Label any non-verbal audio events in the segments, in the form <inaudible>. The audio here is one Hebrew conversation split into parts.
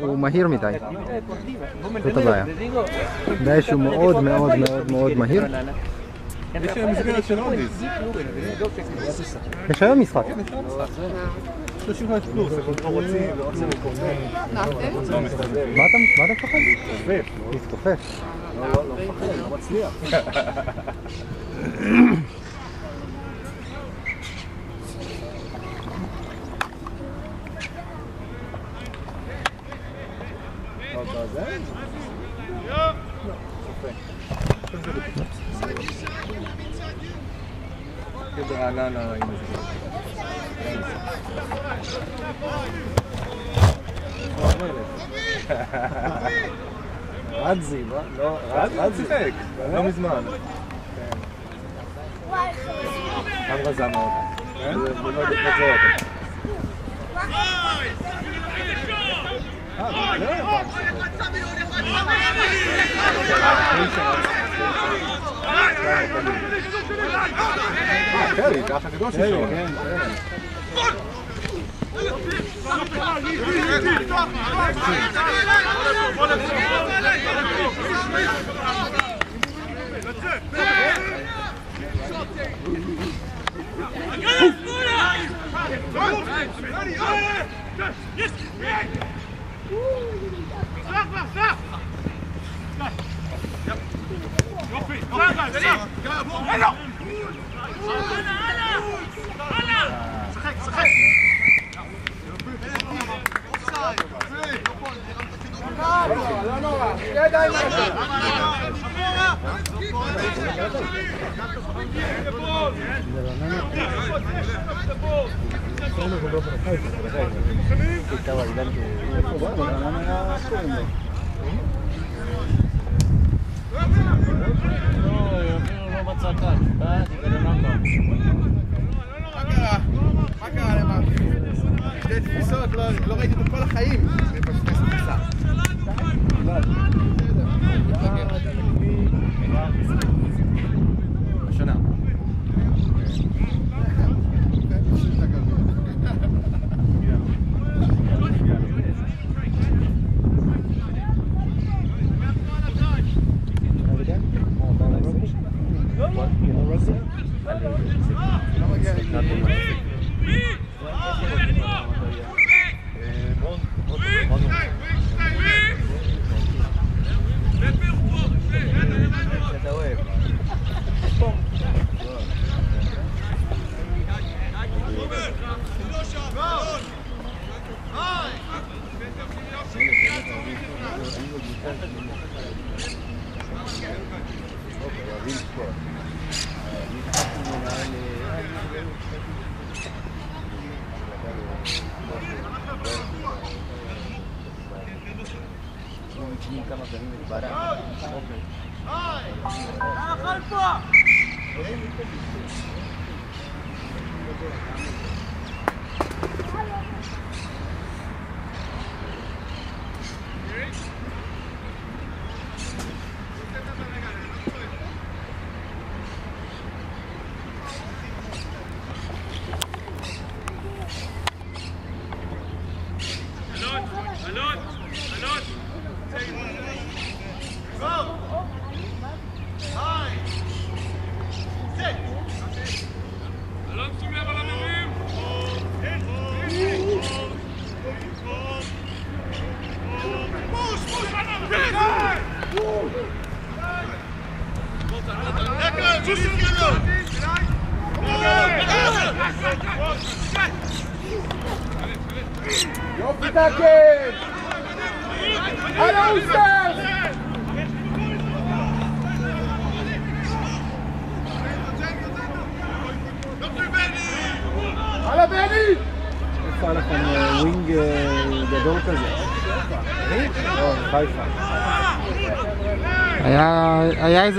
הוא מהיר מדי. זאת הבעיה. הבעיה שהוא מאוד מאוד מאוד מאוד מהיר. יש היום משחק. 35 פלוס, אנחנו רוצים. מה אתה מפחד? להסתופף. לא, לא, לא מפחד, לא מצליח. לא מזמן. גם רזה מאוד. זה מאוד מתנצל אותו. אה, לא, אה, קרי, זה האח הגדול שלו.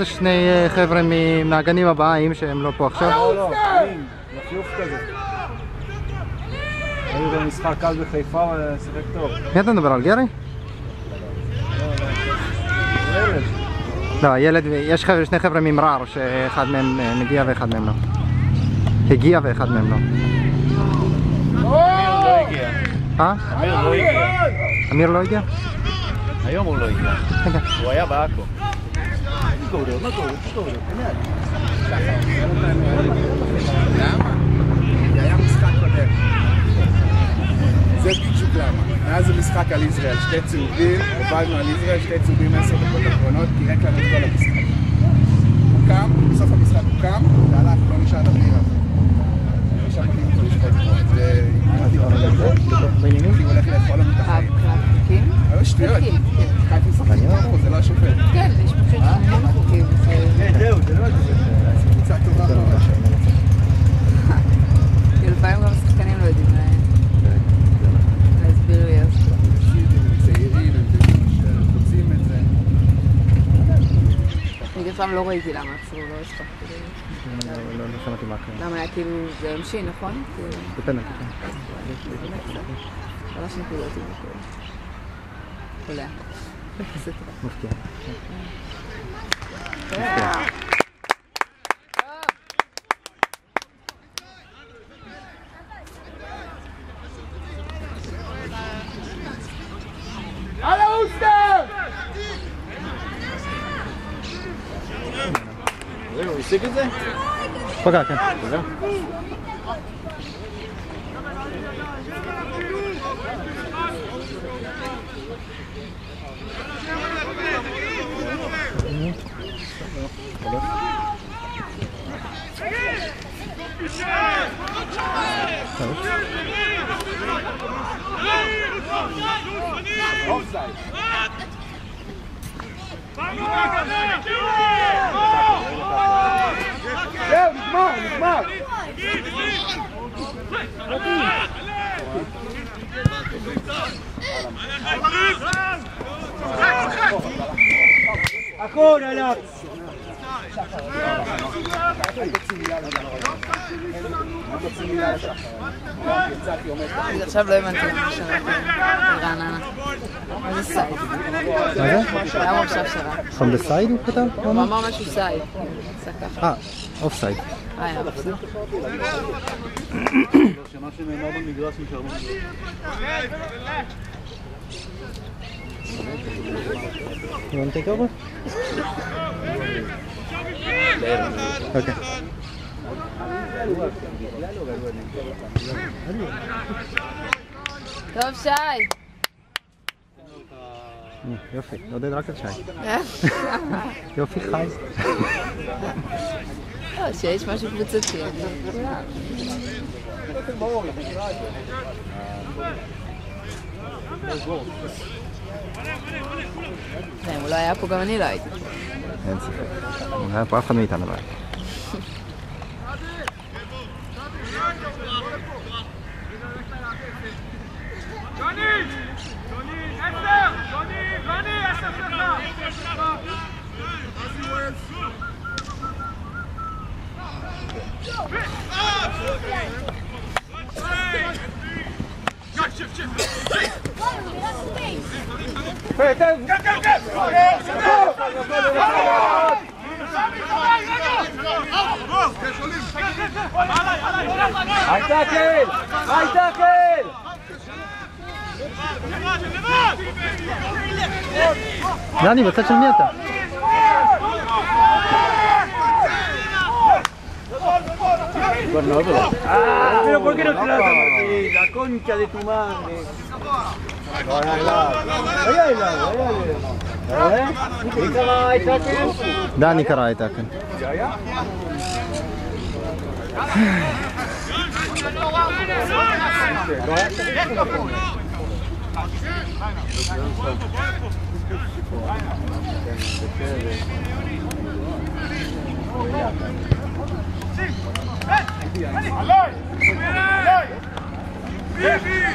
איזה שני אה, חבר'ה מהגנים הבאים שהם לא פה עכשיו. הלו אוסטר! נפלוף כזה. היו גם משחק קל בחיפה ושיחק טוב. מי אתה מדבר על גרי? לא, ילד, יש שני חבר'ה ממרר שאחד מהם אה, מגיע ואחד מהם לא. הגיע ואחד מהם לא. או! לא הגיע. אה? אמיר לא הגיע. אמיר לא הגיע? היום הוא לא הגיע. הוא היה בעכו. למה? כי היה משחק קודם. זה בדיוק למה. מאז המשחק על ישראל, שתי צהובים, הובלנו על ישראל, שתי צהובים עשר דקות אחרונות, פירק לנו את כל המשחק. הוא קם, בסוף המשחק הוא קם, והלך, לא נשאר פה. זה... בעניינים? כי הוא הולך לאכול לנו את החיים. היו שטויות. חוקים, משחקים פה, זה לא השופט. כן, זה לא... כאילו לא זה. פעם לא ראיתי למה עצרו, לא הספקתי. לא, לא, לא שמעתי מה קרה. למה היה כאילו, זה עונשי, נכון? כאילו, בפנדל, שלוש נקודות עם הכול. קולע. עשיתי לה. מפתיע. Yeah. Literally sick as that? Пока, пока. Ancora Lazio! עכשיו לא הבנתי למה שרק ברעננה. מה זה סייד? מה זה? למה עכשיו שרק? From the הוא כתב? הוא אמר? משהו סייד. אה, אוף סייד. אה. שמה שנאמר במגרש? Okay. טוב, שי. הנה, יופי, עודד רק על שי. יופי חי. לא, שיש משהו קבוצתי. Nem, olaj elpogavani rajta. Nem szép. Nem, pa famita nem Johnny! Johnny! Esther! Johnny! nii Esther! Esther! Esther! ספק. לא היה פה אף אחד מאיתנו לא היה. הייטקל! הייטקל! דני, בצד של מי אתה? Pero ¿por qué no te la Martín? La concha de tu madre. دعني كراي تاكن Allez Go!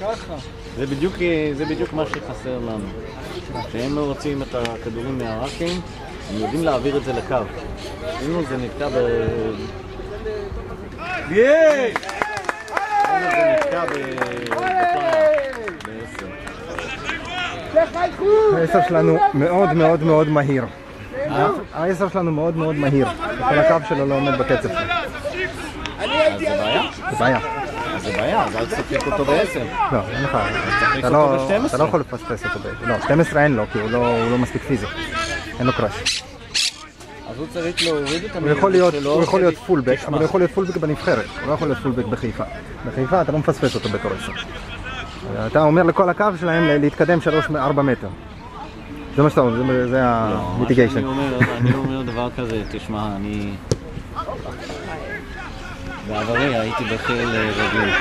ככה. זה בדיוק, זה בדיוק מה שחסר לנו. כשהם לא רוצים את הכדורים מהרקים, הם יודעים להעביר את זה לקו. אם זה נתקע ב... זה נתקע ב... העשר שלנו מאוד מאוד מאוד מהיר. העשר שלנו מאוד מאוד מהיר. כל הקו שלו לא עומד בקצב שלו. אני הייתי זה בעיה? זה בעיה. זה בעיה, אז אל תשחק אותו בעשר. לא, אין לך, אתה לא, ב-12. אתה לא יכול לפספס אותו. ב- לא, 12 אין לו, כי הוא לא הוא לא מספיק פיזי. אין לו קראש. אז הוא צריך להוריד את המהירות שלו. הוא יכול להיות פולבק, אבל הוא יכול להיות פולבק בנבחרת, הוא לא יכול להיות פולבק בחיפה. בחיפה אתה לא מפספס אותו בתור עשר. אתה אומר לכל הקו שלהם להתקדם 3-4 מטר. זה מה שאתה אומר, זה- לא, המיטיגיישן. אומר, אני אומר דבר כזה, תשמע, אני... בעברי הייתי בחיל אה, רגלים.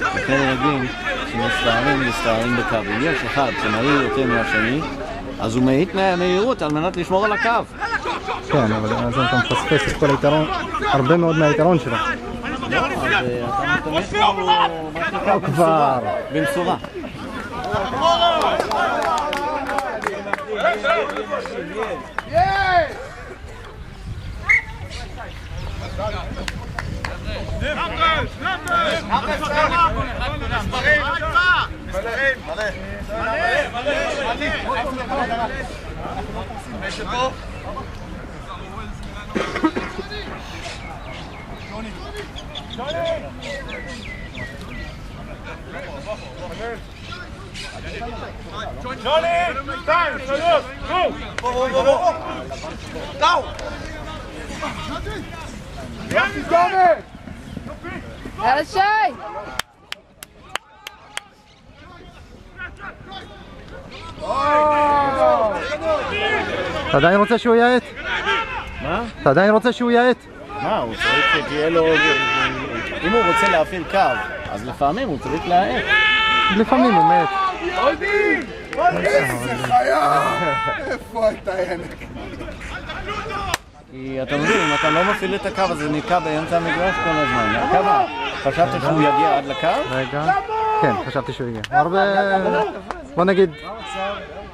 בחיל רגלים, כשמסתערים, מסתערים בקו. אם יש אחד שמהיר יותר מהשני, אז הוא מאיט מהמהירות על מנת לשמור על הקו. כן, אבל אז אתה מפספס את כל היתרון, הרבה מאוד מהיתרון שלו. לא, אז אה, אתה משתמש בו, מה שנקרא, לא, כבר. במשורה. יש! תזכורת! יאללה שי! אתה עדיין רוצה שהוא יעט? מה? אתה עדיין רוצה שהוא יעט? מה, הוא צריך שתהיה לו... אם הוא רוצה להפעיל קו, אז לפעמים הוא צריך להאט. לפעמים הוא מת. איזה חיה! איפה אתה ענק? כי אתה מבין, אם אתה לא מפעיל את הקו, אז זה נתקע באמצע המגרש כל הזמן. הקו, חשבת שהוא יגיע עד לקו? רגע. כן, חשבתי שהוא הגיע. הרבה... בוא נגיד,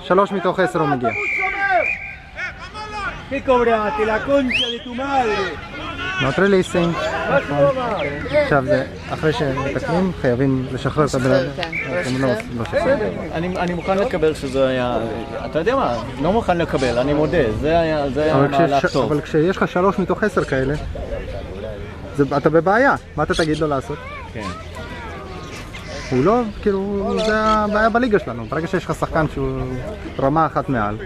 שלוש מתוך עשר הוא מגיע. ¿Qué cobraste? La concha de tu madre. Not releasing. נכון. עכשיו זה, אחרי שמתקנים, חייבים לשחרר את הבן אדם. אני, מוכן לקבל שזה היה... אתה יודע מה? לא מוכן לקבל, אני מודה. זה היה, מהלך כשיש- טוב. אבל כשיש לך שלוש מתוך עשר כאלה, אתה בבעיה. מה אתה תגיד לו לעשות? כן. הוא לא, כאילו, זה הבעיה בליגה שלנו. ברגע שיש לך שחקן שהוא רמה אחת מעל,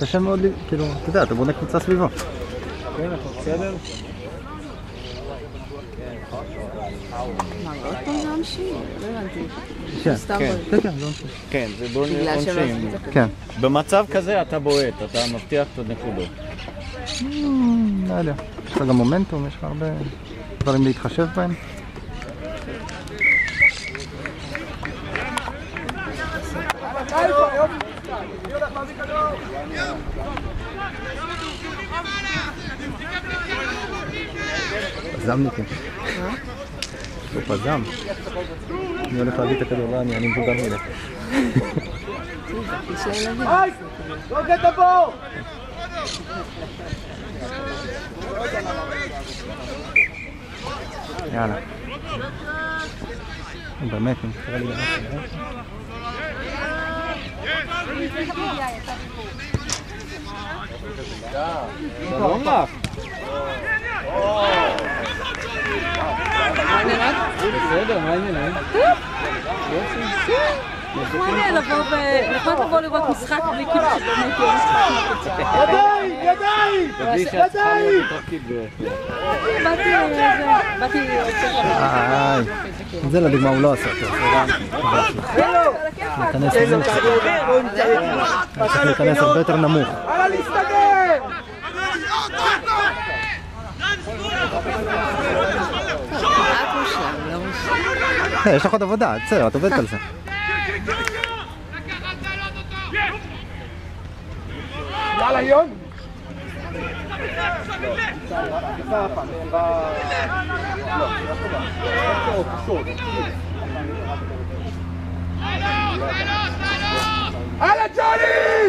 קשה מאוד, כאילו, אתה יודע, אתה בונה קבוצה סביבו. כן, בסדר? לא הבנתי. כן, כן. כן, כן, זה עונשין. כן, זה בוא עונשין. כן. במצב כזה אתה בועט, אתה מבטיח את הנקודות. לא יודע. יש לך גם מומנטום, יש לך הרבה דברים להתחשב בהם. יום פזמניקים. הוא פזם. אני הולך להביא את הכדור, לא, אני אני מבוגר מדי. ball! יאללה. באמת, אני קורא לי 영락. 어. 어. נחמד לבוא ו- נחמד לבוא לראות משחק בלי כאילו שבאמת יהיה משחק. ידיים! ידיים! אה, ידיים! באתי, אה, זה- באתי זה לדוגמה הוא לא עשה טוב. צריך להיכנס הרבה יותר נמוך. לא מושלם. אה, יש לך עוד עבודה, בסדר, את עובדת על זה. Yalla. Allez Johnny!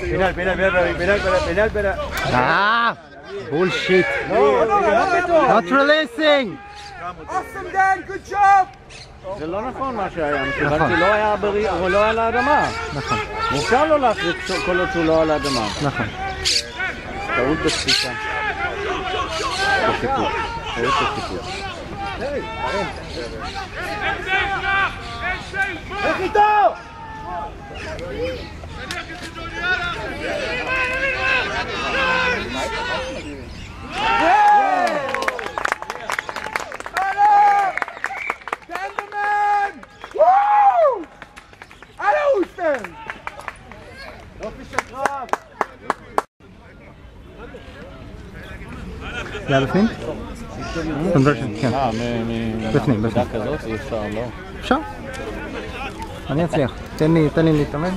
פינל, פינל, פינל, פינל, פינל, פינל. אה, בולשיט. לא, לא, לא פתאום. Not releasing! Awesome Dan, good job! זה לא נכון מה שהיה, מכיוון נכון. שלא היה ברי- הוא לא על האדמה. נכון, מותר לו להחזיק כל עוד שהוא לא על האדמה. נכון. טעות בתפיסה. בסיפור. טעות בסיפור. לך איתו! זה היה בפנים? conversion, כן. אה, בפנים, מעבודה בפנים. כזאת אי אפשר, לא? אפשר? אני אצליח. תן לי, תן לי להתאמן.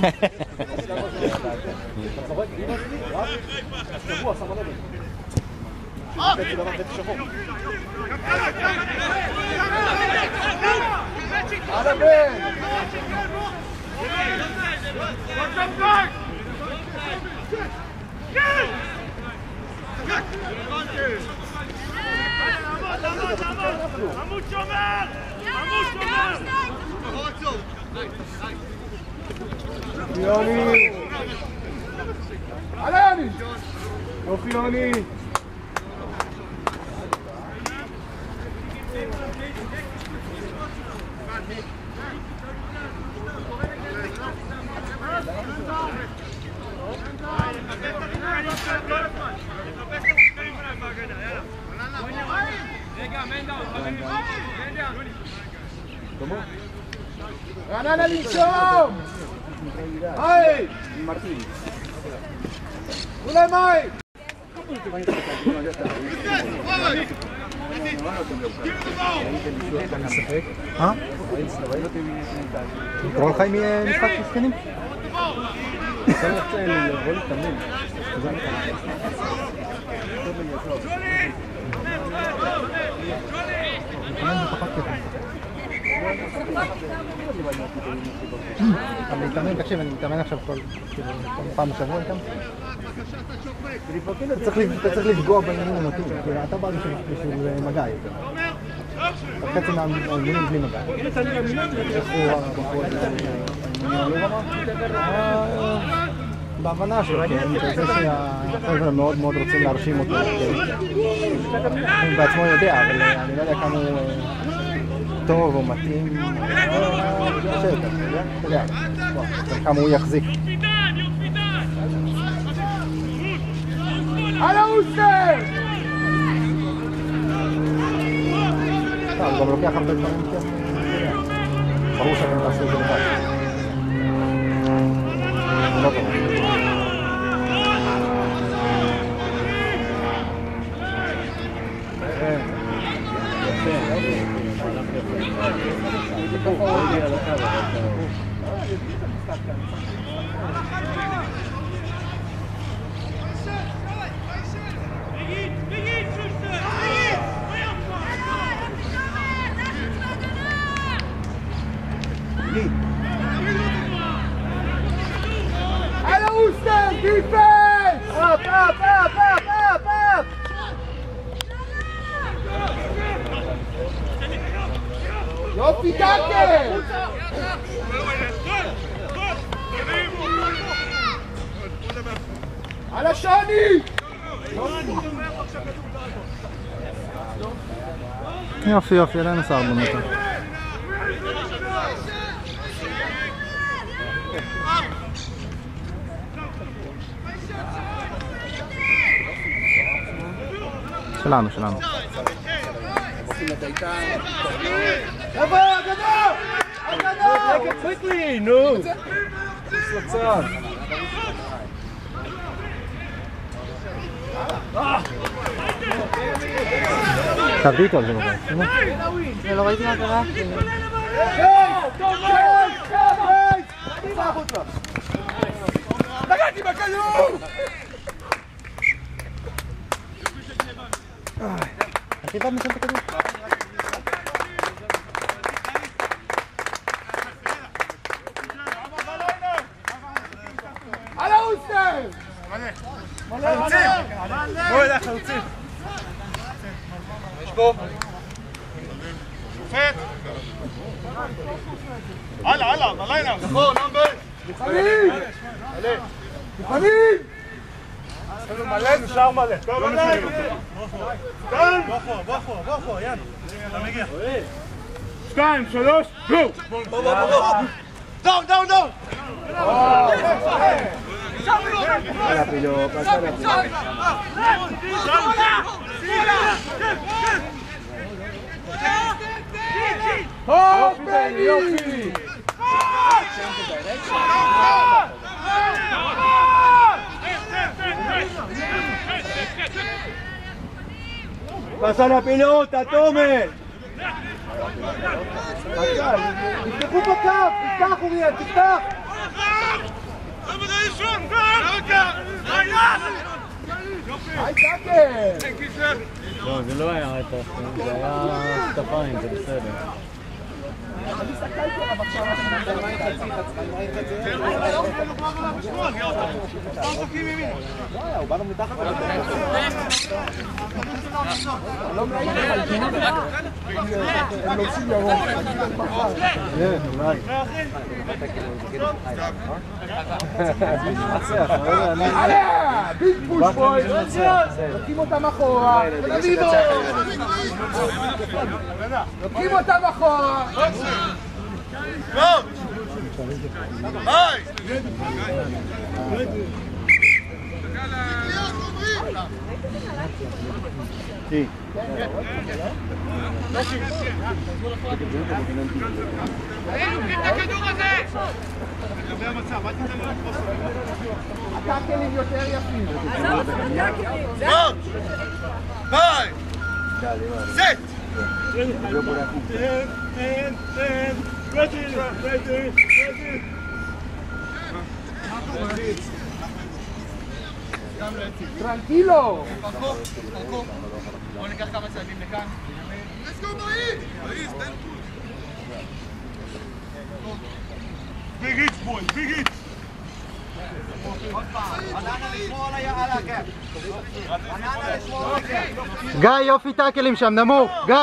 הלאה בן! עמוד שומר! Fione! Alani! É o Fione! Come on. ¡Gana la elección! ¡Ay! Martín. ¡Una más! ها؟ هو الخايم يفتح السكنين؟ كمان فقط كده אבל להתאמן, תקשיב, אני מתאמן עכשיו כל כאילו, פעם בשבוע איתם. אתה צריך לפ- אתה צריך לפגוע בעניינים המתאים, כאילו, אתה בא בשביל מגע יותר. חצי מהארגונים בלי מגע. בהבנה שלו, כן, בזה שהחבר'ה מאוד מאוד רוצים להרשים אותו. כן. הוא בעצמו יודע, אבל אה, אני לא יודע כמה הוא... טוב, הוא מתאים. יותר, אתה יודע? כמה הוא יחזיק. על האוסטר! טוב, הוא גם לוקח הרבה דברים כן. ברור שאני לא אעשה את זה לבד. por favor. Yine akıyor falan sağlamata. Şulanı şulanı. Quickly, no. What's up? Tardito abbiamo fatto, no? Me lo vai tirare a Ragazzi, ma caglio! Anche dammi sempre תפתחו בקו! תפתח אוריאל, תפתח! לא, זה לא היה רצח, זה היה כתפיים, זה בסדר. ביג פוש בוי! לוקחים אותם אחורה! תלמידו! לוקחים אותם אחורה! הטאקלים יותר יפים. טרנקילו! ביג היטס בוי, ביג היטס! גיא, יופי טאקלים שם, נמוך, גיא!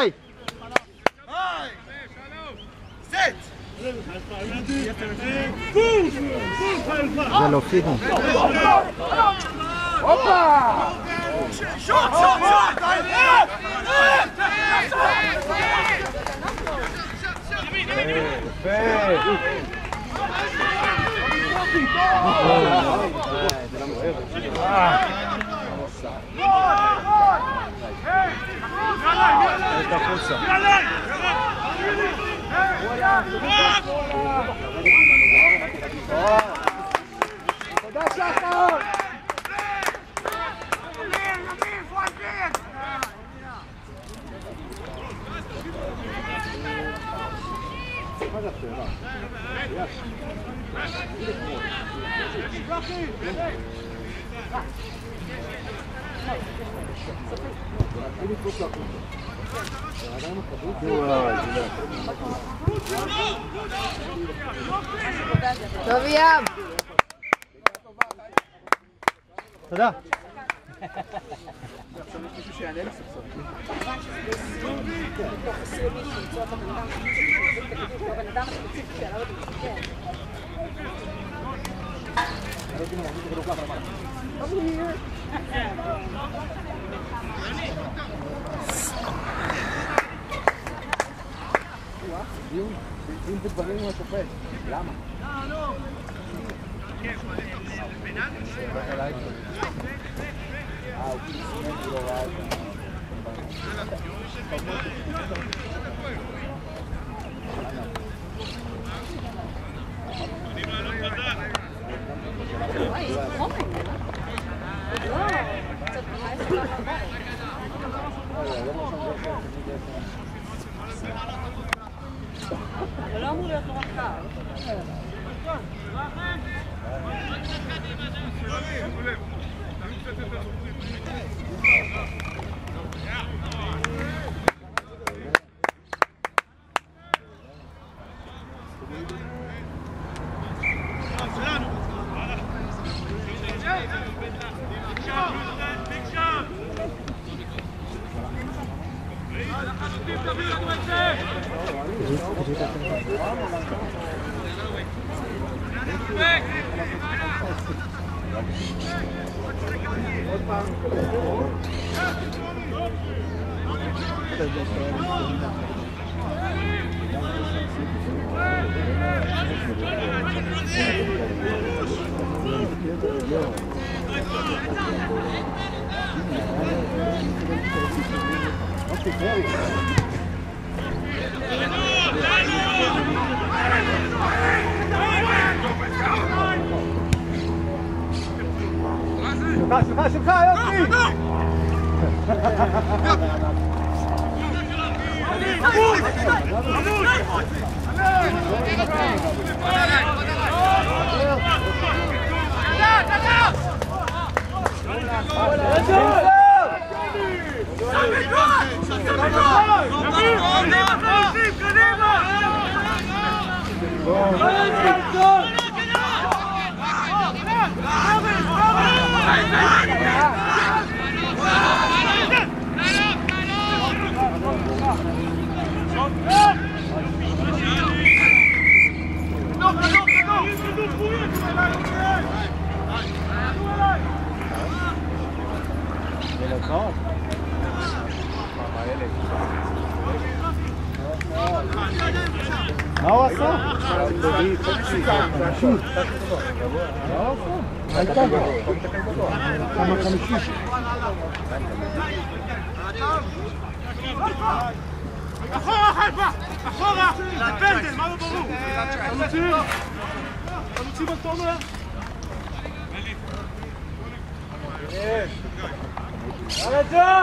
זה לא פיגו. הופה! ים! תודה. דין Dá certo! השופט. למה? אה, הוא Lama. No, no. Ah, o אחורה חיפה! אחורה! פנדל, מה לא ברור? חלוצים! חלוצים על תומר! יאללה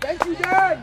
Thank you, Dan.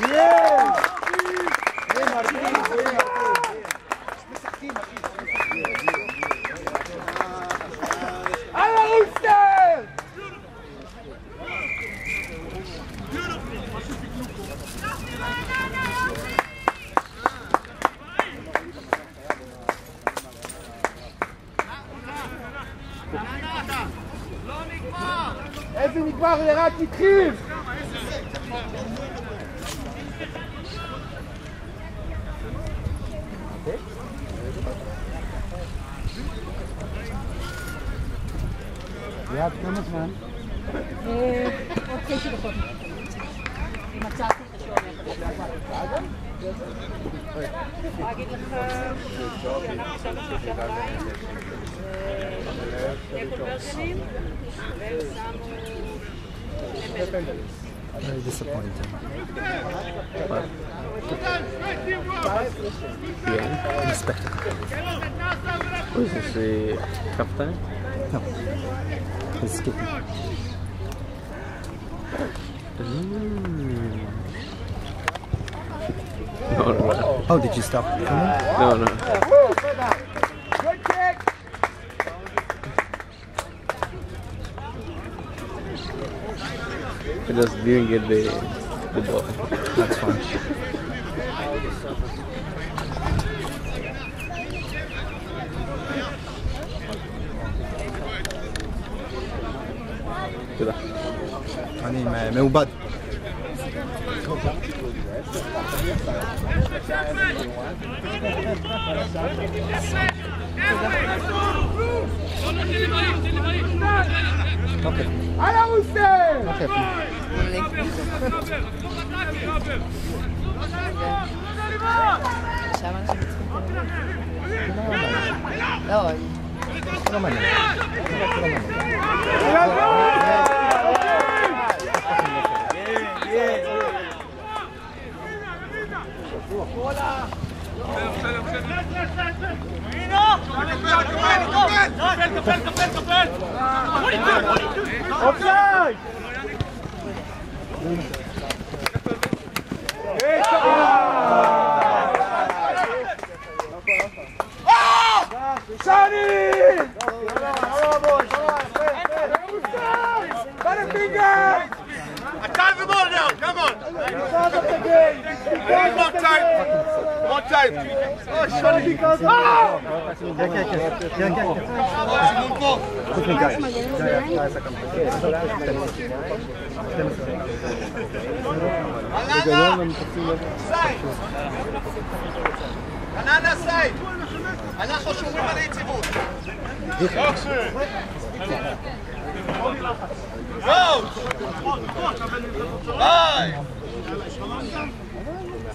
Yeah! Kiev! How Oh, did you stop? No, no. I just didn't get the, the ball. That's fine. كده يعني ما يوبد على وسام لا لا لا Attack the ball now, come on! One more time! One time! כן, כן, כן. כן, כן, כן. חוץ מגיא. גיא, גיא עשה כמה חוקים. חננה סייד! אנחנו שומרים על היציבות! גו! ביי!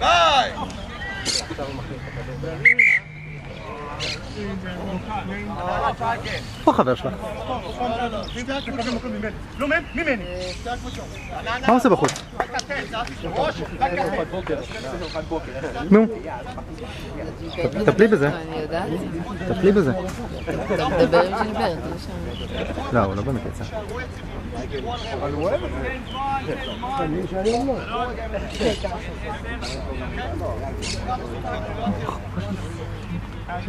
ביי! איפה החבר שלך? לא, ממני. מה הוא עושה בחוץ? נו. טפלי בזה. אני יודעת. טפלי בזה. דבר עם ג'ילברט, לא שם. לא, הוא לא באמת יצא.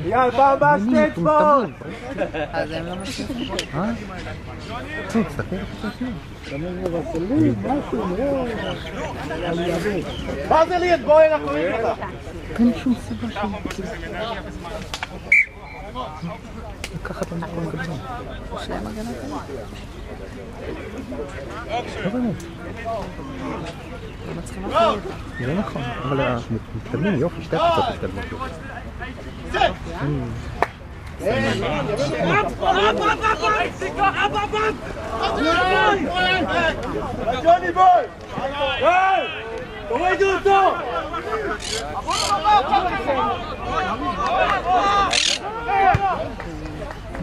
יאללה, פעם הבאה שתי אצבעות! אז הם לא מצליחים. אה? נו, תסתכל. מה זה ליד? בואי, אנחנו רואים אותך. אין שום סיבה שהוא... לקחת במקום גדול. יש להם הגנה כזאת. לא באמת. לא מצליחים להפעיל אותה. זה נכון, אבל אנחנו מתקדמים יופי, שתי הקבוצות מתקדמות יופי. ג'וני בוי! היי! תורידו אותו!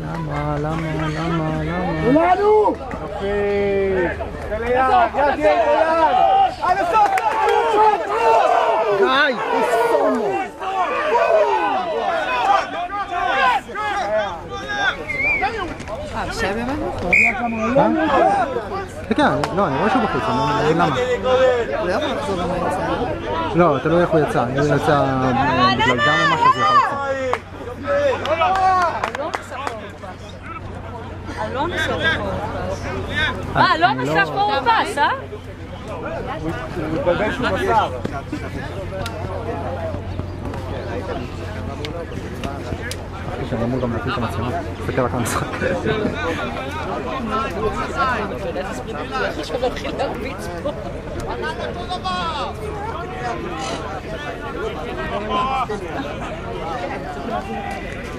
למה, למה, למה, למה? כולנו! תן לי יד, יד, יד! עד הסוף! די, תסתומו. אה, עכשיו בחוץ? כן, לא, אני רואה שהוא בחוץ, אני לא מבין למה. הוא לא יכול לחזור. לא, תלוי איך הוא יצא, אם הוא יצא אה, בגלל דם או משהו, זה יכול. אלון עשה פה מה, אלון עשה פה אורפס, אה? הוא מתבלבל שהוא. חשבתי שאני אמור גם להפעיל את המצלמה, תסתכל רק על המשחק.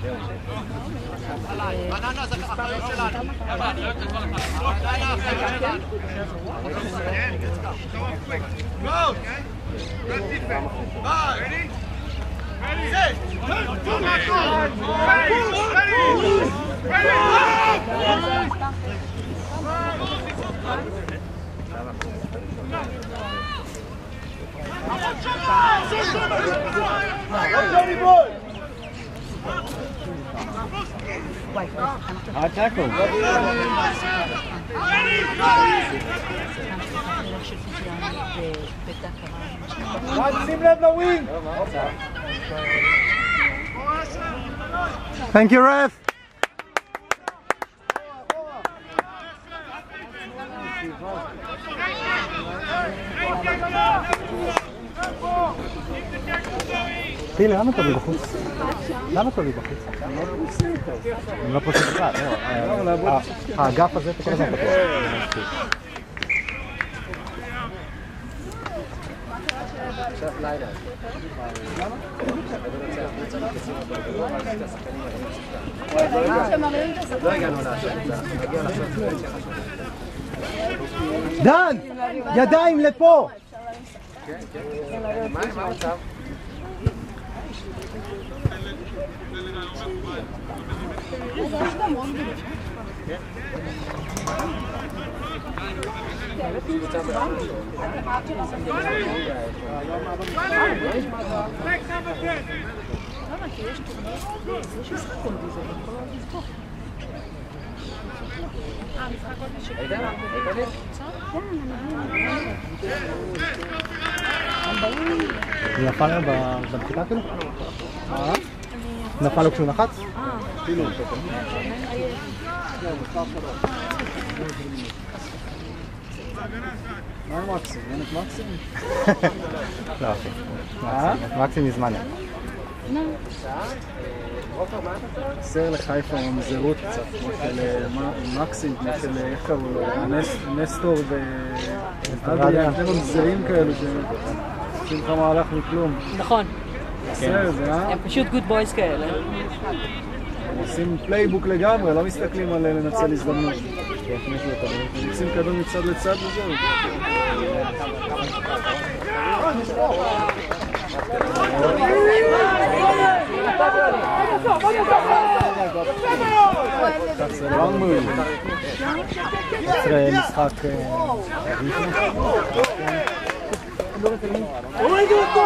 Go! Good defense. Ready? Ready? Set! Come on, come on! Ready! Ready! Ready! Come on, come on! Hard tackle. Thank you, ref. פילי, למה אתה בחוץ? למה אתה בחוץ? הם לא פוסקים בכלל, לא. ה- האגף הזה כל הזמן. דן! ידיים לפה! הוא נפל לו ב- בנחיתה כאילו? נפל לו כשהוא לחץ? מה עם מקסים? אין את מקסים? לא, אחי. מקסים- מזמן. חסר לחיפה ממזרות קצת, כמו של אה, מקסים, כמו של, אה, איך קראו לו? נס- נסטור ואדריאן, שני ממזרים כאלו שעושים לך מהלך מכלום. נכון, חסר את זה, אה? הם פשוט גוד בויז כאלה. עושים פלייבוק לגמרי, לא מסתכלים על אה, לנצל הזדמנות. מוצאים כדור מצד לצד וזהו. אחרי משחק... אה, תורידו אותו!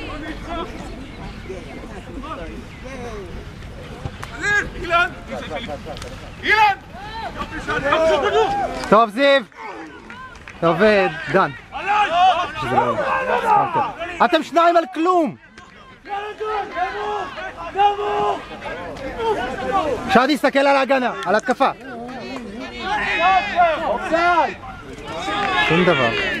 טוב זיו! אתה עובד, דן. אתם שניים על כלום! שדי יסתכל על ההגנה, על התקפה. שום דבר.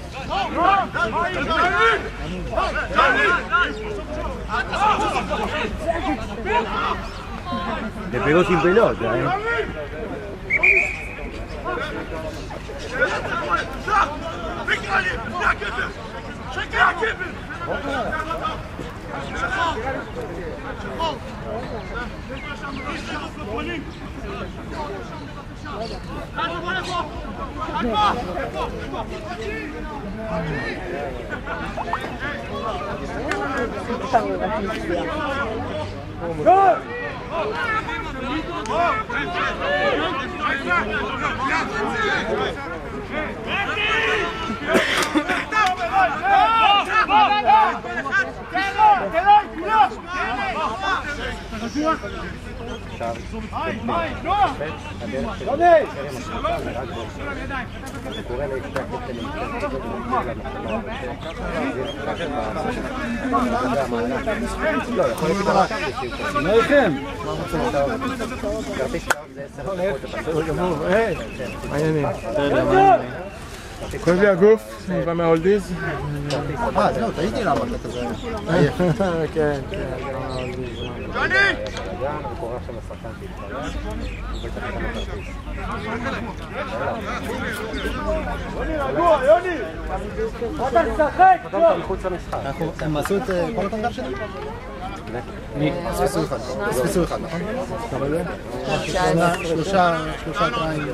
Le pegó sin pelota, ¿eh? 야, מה העניינים? כואב לי הגוף, אני בא מההולדיז. אה, זהו, תהיתי למה אתה כזה... כן, אנחנו- הם עשו את כל הקונדל שלהם? מי? פספסו אחד. פספסו אחד, נכון? שלושה, שלושה טריים.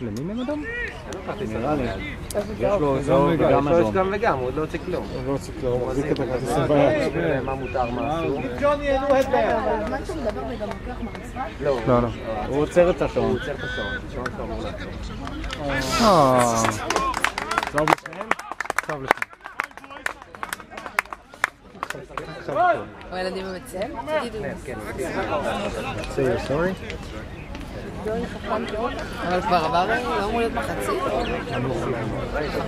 למי מהם אדום? נראה לי. יש לו צהוב וגם אדום. יש גם וגם, הוא עוד לא הוציא כלום. לא רוצה כלום, הוא מחזיק את הכרטיסים אה, ביד. אה, מה מותר, מה אסור. בזמן שהוא מדבר זה גם לוקח? לא, לא, לא. הוא עוצר את הוא השעון. עוצר את השעון, השעון שלו אמור לעצור. אה, צהוב לשניהם? טוב לשנייה. או ילדים בבית ספר? אבל כבר עבר, לא אמור להיות מחצית?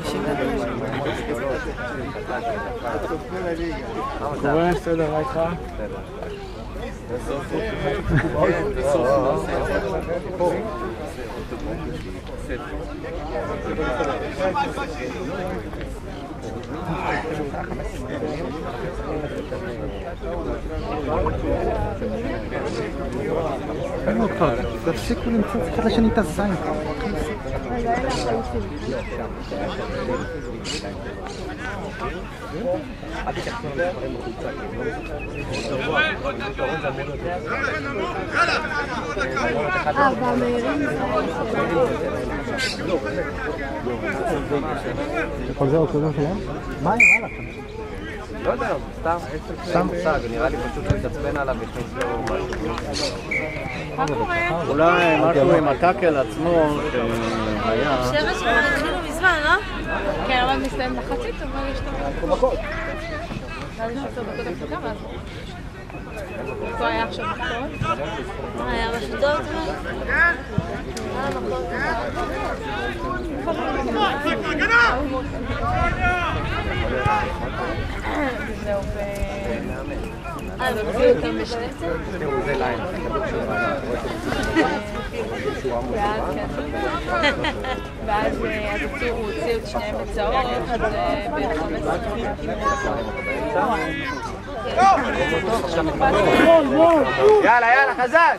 50 דקות. קורה, בסדר, מה איתך? נו المختار داكشي كل متسوق علاش انت الزعيم ¿Por qué? לא יודע, סתם, סתם מושג, נראה לי פשוט להתעצבן עליו והכניס לו משהו. מה קורה? אולי משהו עם הטאקל עצמו שהיה. שבע שכבר התחילו מזמן, לא? כן, אבל מסתיים מחצית, אבל יש לו... ואז יש עשר דקות הפסקה, ואז... פה היה עכשיו. מה היה באשדוד? אה, נכון. וזהו, ו... אה, והוציאו אותם בשטצל? זה ליין, הכדור של ואז כן. ואז אה, אז הוציאו- הוא הוציא את שניהם לצהוב, אז בערך 15 יאללה, יאללה, חזק!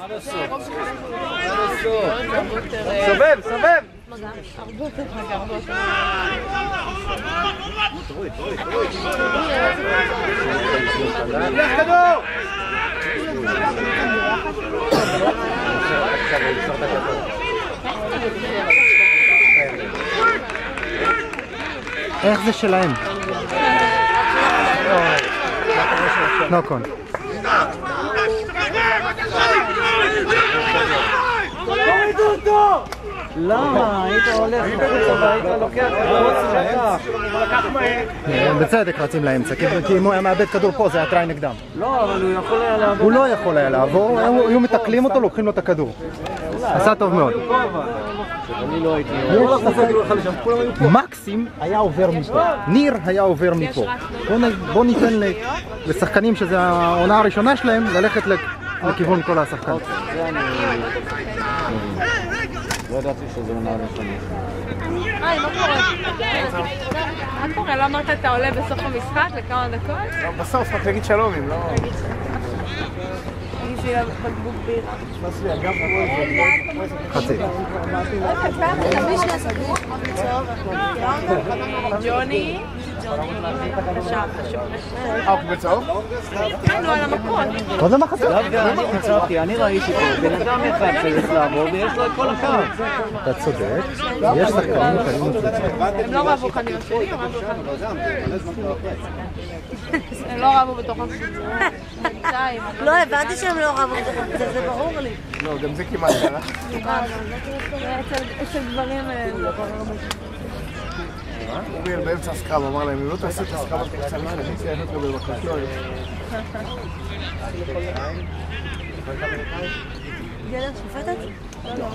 סובב, סובב! איך זה שלהם? נוקון. למה? היית הולך החוצה והיית לוקח אה, בצדק רצים לאמצע, כי אם הוא היה מאבד כדור פה זה היה טראי נגדם. לא, אבל הוא יכול היה לעבור. הוא לא יכול היה לעבור, היו מתקלים אותו, לוקחים לו את הכדור. עשה טוב מאוד. לא פה. מקסים היה עובר מפה, ניר היה עובר מפה. בוא ניתן לשחקנים שזה העונה הראשונה שלהם ללכת לכ- לכיוון כל השחקנים. לא ידעתי שזה עונה ראשונה. היי, מה קורה? מה קורה? לא אמרת אתה עולה בסוף המשחק לכמה דקות? בסוף רק להגיד שלום אם לא... בשביל הבקבוק בירה. חצי. ג'וני? אה, הוא בצהוב? הוא על המכות. עוד למחצית. דווקא אני ניצחתי, אני ראיתי פה, בן אדם אחד צריך לעבור ויש לו את כל הקו. אתה צודק, יש שחקנים קלים הם לא רבו עם השני, הם רבו השני. הם לא רבו בתוך הקבוצה. לא, הבנתי שהם לא רבו בתוך הקבוצה, זה ברור לי. לא, גם זה כמעט קרה. אצל- אצל גברים אה, לא. אוריאל באמצע הסקרב אמר להם, אם לא תעשו את הסקרב הקבוצה נכנסים אני אקבל בקשות. גלר <laughs> שופטת? לא, לא,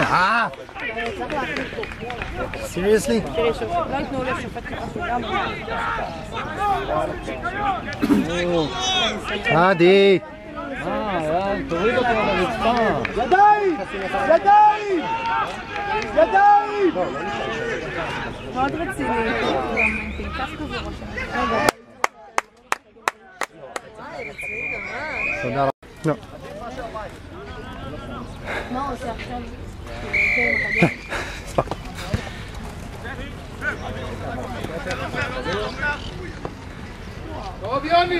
אה! סיריוסלי? לא לשופט. עדי! יאללה, תוריד אותו הרצפה. ידיים! ידיים! ידיים! מאוד רציני. גם פנקס כזה ראש הממשלה. תודה רבה. לא. מה הוא עושה עכשיו? טוב יוני!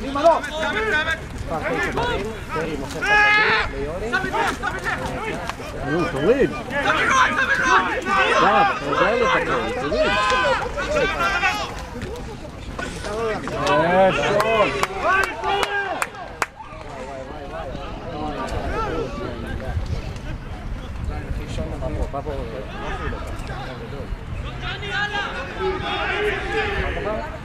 ¡Dímalo! Ooh, the lead. Stop, regardless of what, it's a lead. Yes, Vamos, vamos.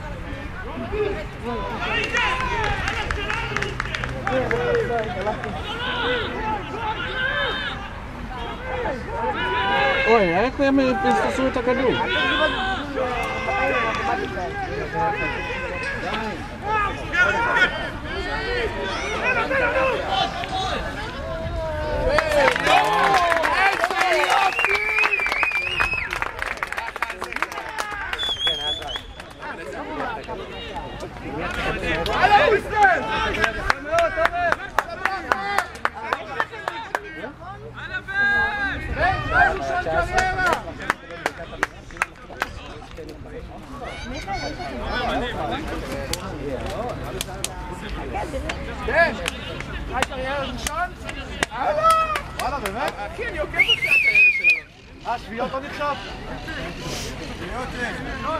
Oi, é que eu me esqueci o tacadu. כן! חיפה היה ראשון? וואלה, באמת? אחי, אני עוקב אחרי הכאלה שלנו. אה, שביעיות לא נחשב? שביעיות זה. אה.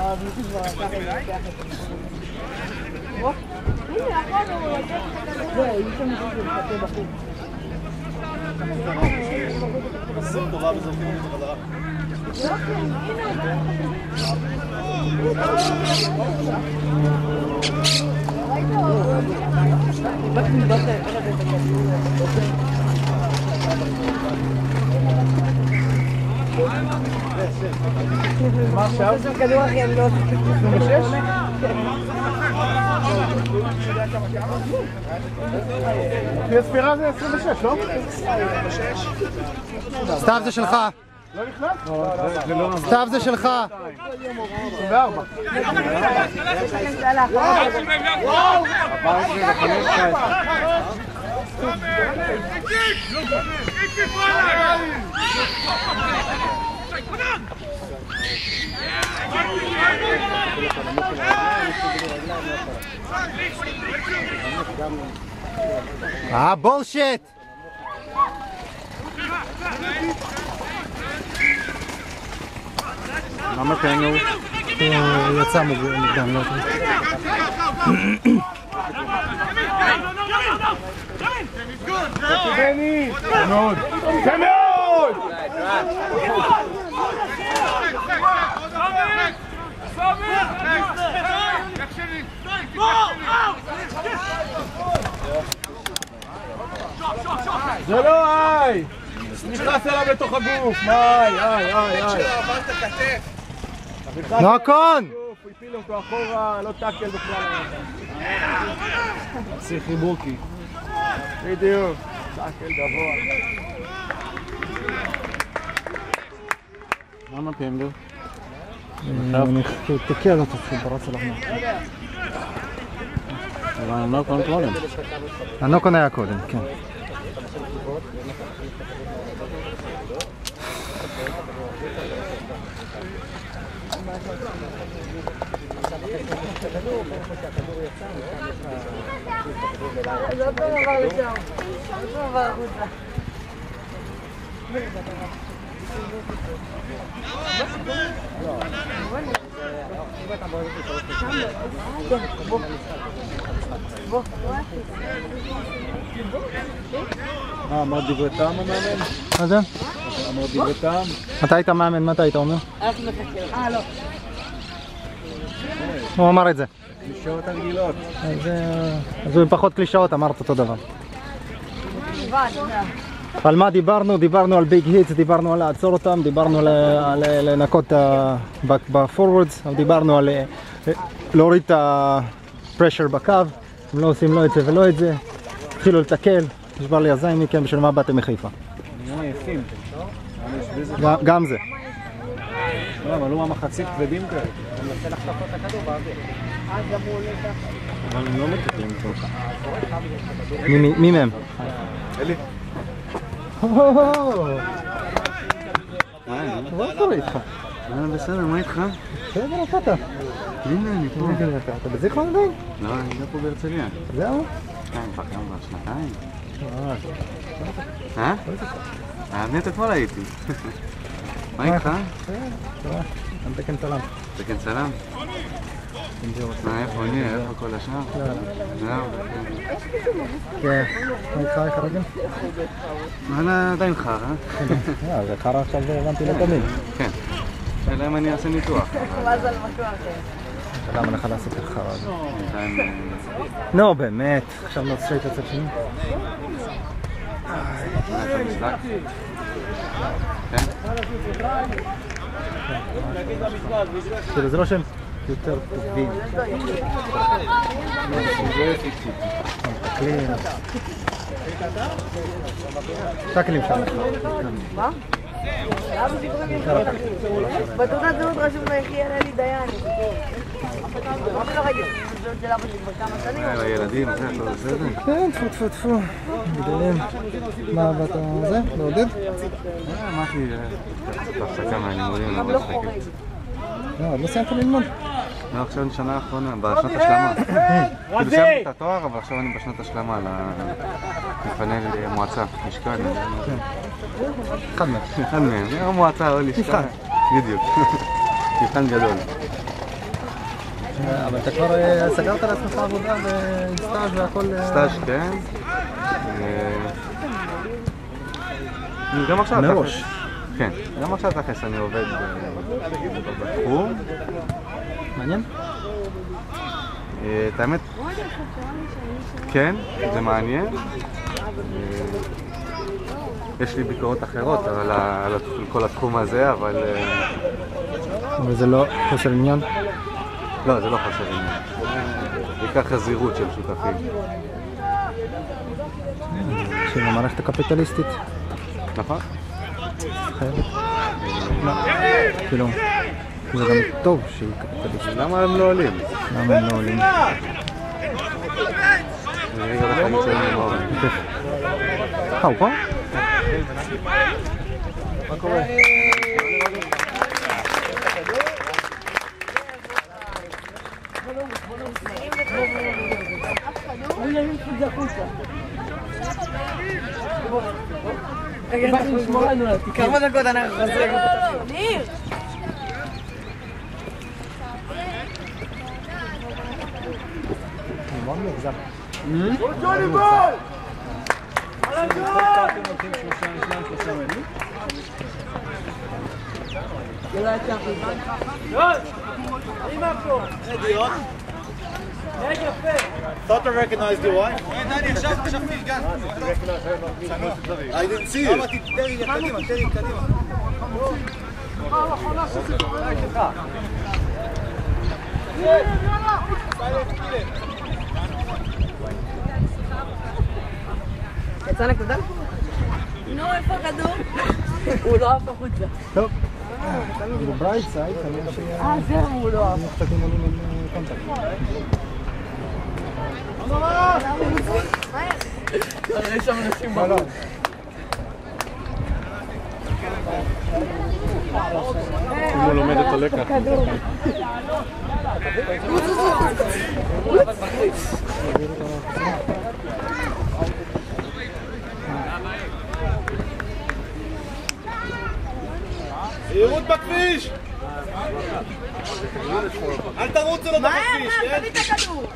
اه بنتجمع بالظبط والله بالظبط بس من بس انا לפי הספירה זה 26, לא? סתיו זה שלך! לא נכנס? סתיו זה שלך! 24. אה, בולשיט! למה תן לו? הוא יצא מוקדם, לא יודע. מאוד. יפה מאוד! זה לא איי! נכנס אליו לתוך הגוף, איי, איי, איי, איי. נוקון! הוא הפיל אותו אחורה, לא טאקל בכלל. צריך חיבוקי. בדיוק, טאקל גבוה. למה פנדל? אני תוקע אותו שהוא פרץ עליו. אבל אני לא קונטרולים. הנוקון היה קודם, כן. מה, אמר דברי טעם המאמן? מה זה? אמר דברי טעם? אתה היית מאמן, מה אתה היית אומר? הוא אמר את זה. קלישאות הרגילות. אז, אה, הוא פחות קלישאות אמרת אותו דבר. על מה דיברנו? דיברנו על big hits, דיברנו על לעצור אותם, דיברנו על, על לנקות ב forwards, דיברנו על אה, להוריד את ה pressure בקו, הם לא עושים לא את זה ולא את זה, התחילו לתקל, נשבר לי הזין מכם, בשביל מה באתם מחיפה? גם- זה. לא, אבל הוא המחצית כבדים כאלה. אבל הם לא מטפלים טוב. מי- מהם? אלי. מה קורה איתך? אה, בסדר, מה איתך? בסדר, איפה אתה? הנה, אני פה. אתה אתה בזיכרון עדיין? לא, אני לא פה בהרצליה. זהו? כן, כבר כמה כבר? שנתיים? אה? האמת, אתמול הייתי. <laughs> מה איתך? גם תקן צלם. תקן צלם? מה, איפה אני? איפה כל השאר? זהו, כן. מה איתך כרגע? וואלה, עדיין חרא. אה, זה חרא עכשיו הבנתי לתמיד. כן. אלא אם אני אעשה ניתוח. למה לך לעשות את החרא הזה? בינתיים, אה, נו באמת, עכשיו נוציא את הצד שני. מה, אתה משחק? כן? כאילו זה לא שהם יותר טובים. שקלים שם. מה? בתעודת זהות רשום ליחיאל אלי דיין. אה, הילדים, זה, הכל בסדר? כן, טפו טפו טפו, גדולים. מה באת זה? לעודד? אה, אמרתי, אה, בהפסקה מהלימודים, גם לא לא. חורג. לא, עוד לא סיימת ללמוד. לא, עכשיו אני שנה האחרונה, בשנת השלמה. כאילו סיימתי את התואר, אבל עכשיו אני בשנת השלמה למבחני מועצה, משכן. אחד מהם. אחד מהם, או מועצה או לשכה. בדיוק. <laughs> מבחן גדול. אבל אתה כבר אה, סגרת לעצמך עבודה וסטאז' והכל... אה, סטאז' כן. אה, גם עכשיו מראש. כן, גם עכשיו תכלס אני עובד בתחום. מעניין? את האמת, כן, זה מעניין. יש לי ביקורות אחרות על על כל התחום הזה, אבל אבל זה לא חוסר עניין. לא, זה לא חסר עניין. בעיקר חזירות של שותפים. של המערכת הקפיטליסטית. נכון? כאילו, זה גם טוב שהיא קפיטליסטית. למה הם לא עולים? למה הם לא עולים? אה, הוא פה? מה קורה? כמה דקות אנחנו חוזרים. ניר! אני מאוד מאוכזב. Thought I recognized your wife. I didn't see you. יצא נקודה? נו, איפה הכדור? הוא לא עף החוצה. טוב. בברייט סייד, כנראה שיהיה... אה, זהו, הוא לא עף. קצת אימונים עם אה, קונטקט. יש שם אנשים לא, לא. אם הוא לומד את הלקח. זהירות בכביש! אל תרוצו לו בכביש, כן? תביא את הכדור.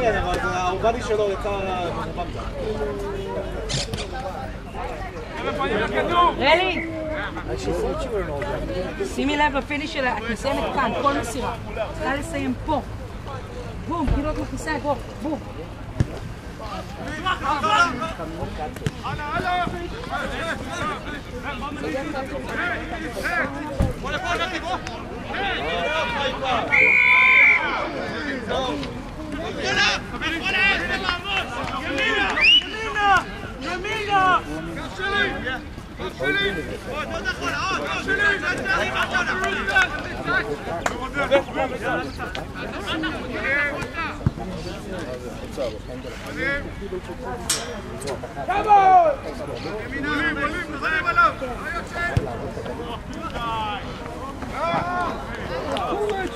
כן, אבל זה- האורגני שלו יצא במזה. רלי! שימי לב לפיניש שלה, את מסיימת כאן, כל מסירה. צריכה לסיים פה. בום, כאילו את מכניסה אגרוף, בום. ימינה!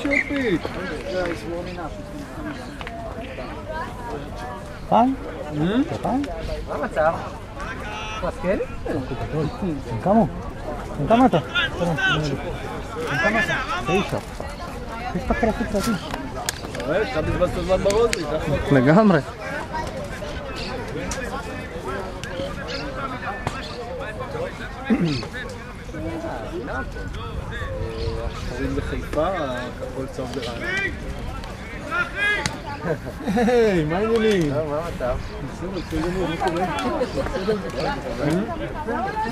Чупить! Да, если он и наш. פעם? פעם? מה המצב? כמה הוא? כמה אתה? כמה אתה? תשע. הספקת להפיק סרטים. לגמרי. השחורים בחיפה, הכחול צהוב ברעננה. היי, מה העניינים? מה המצב?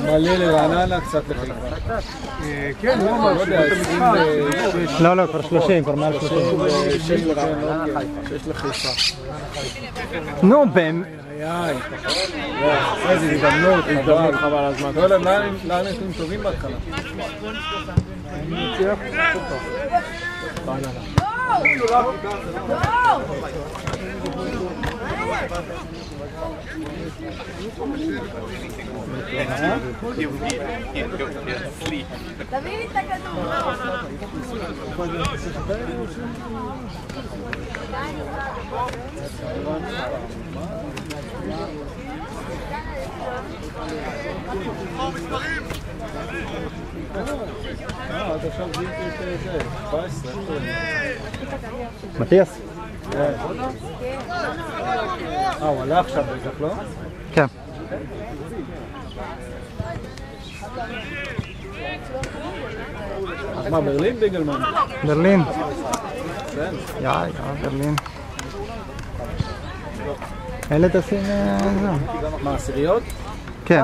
מלא לרעננה, קצת לחיפה. אה, כן, לא מה, לא יודע, 26 לא, לא, כבר 30, כבר מעל 30. לרעננה, שש לחיפה. נו, באמת. איזה הזדמנות, הזדמנות חבל על הזמן. לא יודע, לאן להם טובים בהתחלה? תביא לי את הכדור. אה, עד עכשיו זיהיתי את זה, 17. איך קוראים לו? מתיאס? אה, הוא עלה עכשיו בטח, לא? כן. אז מה, ברלין ביגלמן? ברלין. כן. יא, ברלין. אלה. אה, זהו. מה, עשיריות? כן.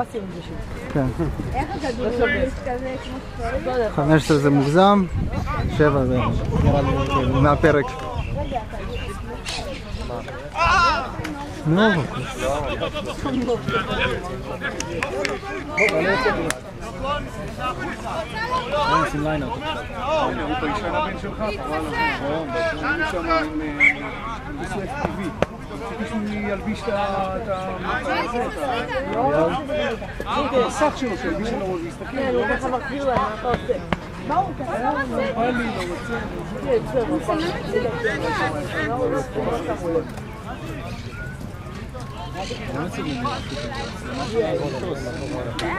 כן. איך הכדור כזה כמו שצריך? 15 זה מוגזם, 7 זה נראה לי מהפרק. נו, לא, עושים ליינאפ. הנה, הוא ביישן הבן שלך, חבל albista tra no? Saccio se albista l'avevo vista che non passava più è una cosa ma un castello non si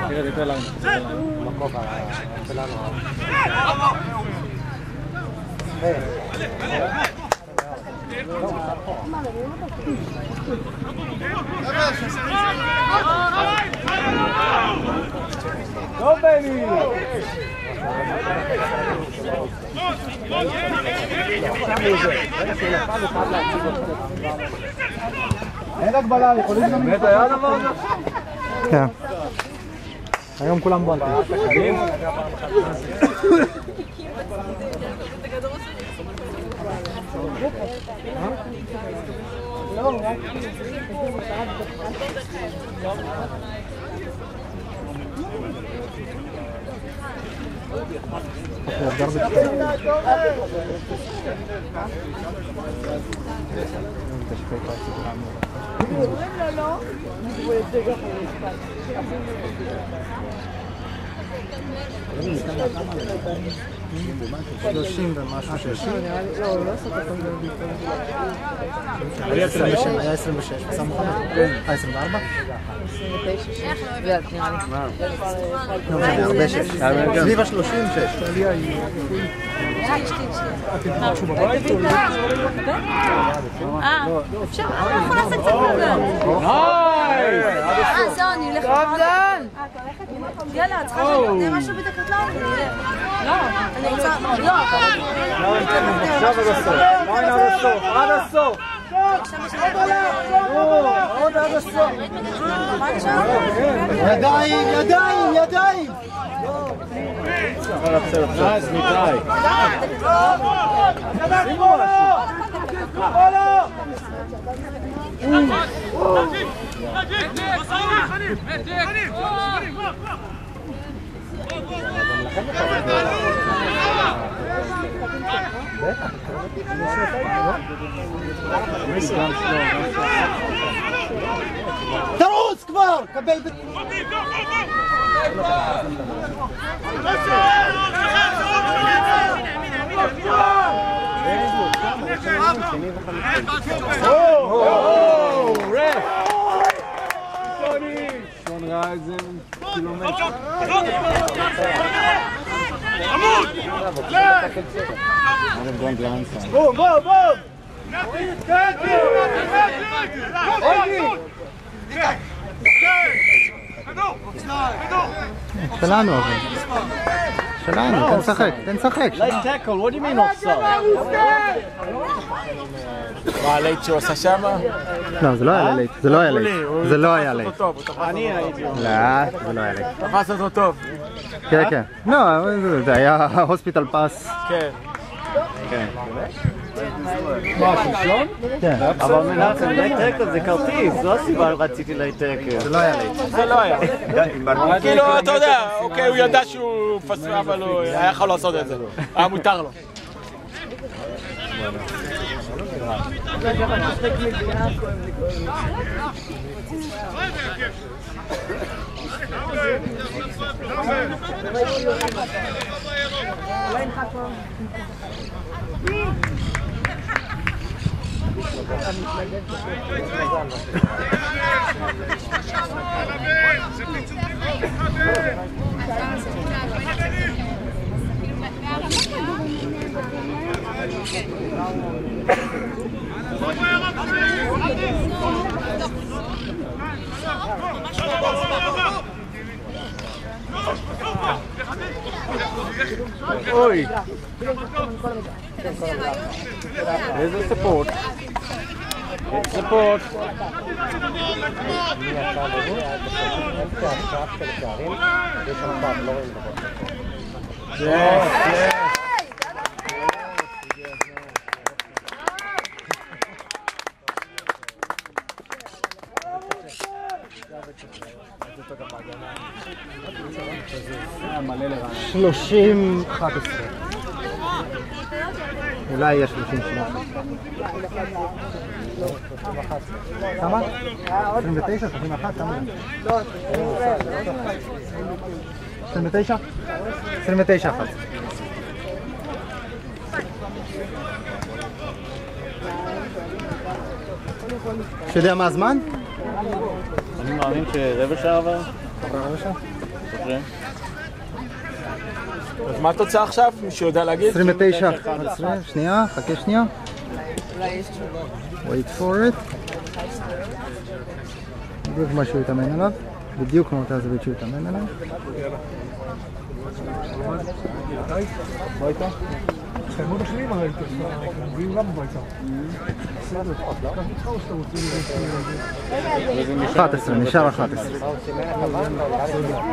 vede che quella la Non quella no eh אתה עושה? מה הוא ככה? בא לי, לא רוצה. תראה, תראה להם. בכובע שלנו. לא בני! אין הגבלה, יכולים גם... באמת היה דבר הזה? כן. היום כולם בונטים. لا لا 30 ומשהו שיש. לא, הוא לא עשה את הכל היה 26, היה 26, עשה מוחמד. היה 24? 29. איך לא הבאת? נראה לי. סביב ה-36. شوف خلاص نايس اعزاني لخبطان يلا تخافي قدام بدك تطلعي لا أنا لا شوف هذا الصوت هذا الصوت هذا الصوت يا دايم يا دايم يا دايم Teraz, teraz, teraz, nie daj. Uuu. תרוץ כבר! קבל... שון את זה קילומטר. I'm going blind. Son. Boom, boom, boom! Nothing is good! Nothing is good! Nothing! שלנו אבל. שלנו, תן לשחק, תן לשחק. Late tackle, what do you mean offside? מה הלייט שהוא עשה שמה? לא, זה לא היה late, זה לא היה late, זה לא היה late. אני הייתי. לא, זה לא היה late. תפס אותו טוב. כן, כן. לא, זה היה hospital pass. כן. כן. אבל מנחם, late tackle זה כרטיס, זו הסיבה רציתי late tackle. זה לא היה late. זה לא היה. כאילו, אתה יודע, אוקיי, הוא ידע שהוא פספס, אבל הוא היה יכול לעשות את זה. היה מותר לו. Oi! There's a support. איזה ספורט? ספורט. שלושים, 11. אולי יהיה שלושים שלוש. כמה? 29, 31, כמה? 29? 29 אחת. אתה יודע מה הזמן? אני מאמין שרבע שעה עבר. רבע שעה? חושב. אז מה התוצאה עכשיו? מישהו יודע להגיד? 29, 11, שנייה, חכה שנייה. Wait for it. בדיוק מה שהוא התאמן עליו, בדיוק כמו אותה זווית שהוא התאמן עליו. התקיימו בשנים הרי, מביאים גם הביתה. בסדר. קח איתך או שאתה רוצה... 11, נשאר 11.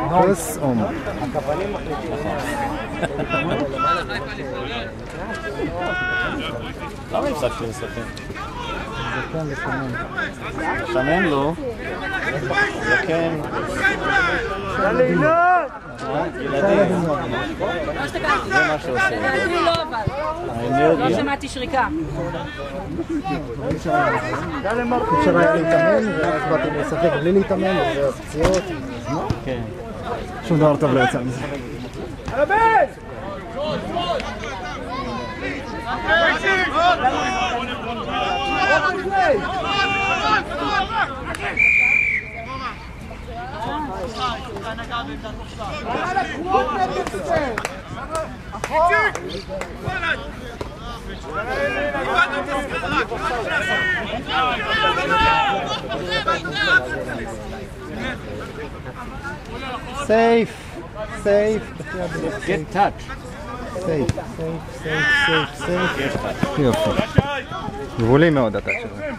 כוס הומו. למה הפסקתי לשחק? זקן ושמן. שמן לו. זקן. ילדים. זה מה שעושה. אני לא. שמעתי שריקה. אפשר היה להתאמן, ואז באתי לשחק בלי להתאמן. כן. שום דבר טוב לא יצא מזה. Safe, safe. Get touch. סייף, סייף, סייף, סייף, סייף. יופי. גבולי מאוד הטאצ' הזה.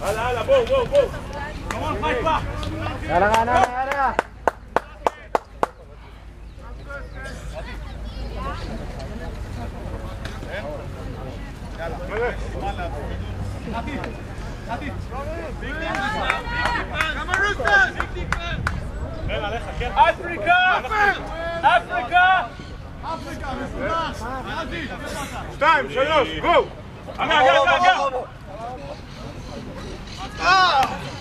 הלאה, הלאה, בואו, בואו, בואו. חיפה. יאללה רעננה, יאללה. Time, Shalos, go! Aga, aga, aga, aga! Ah!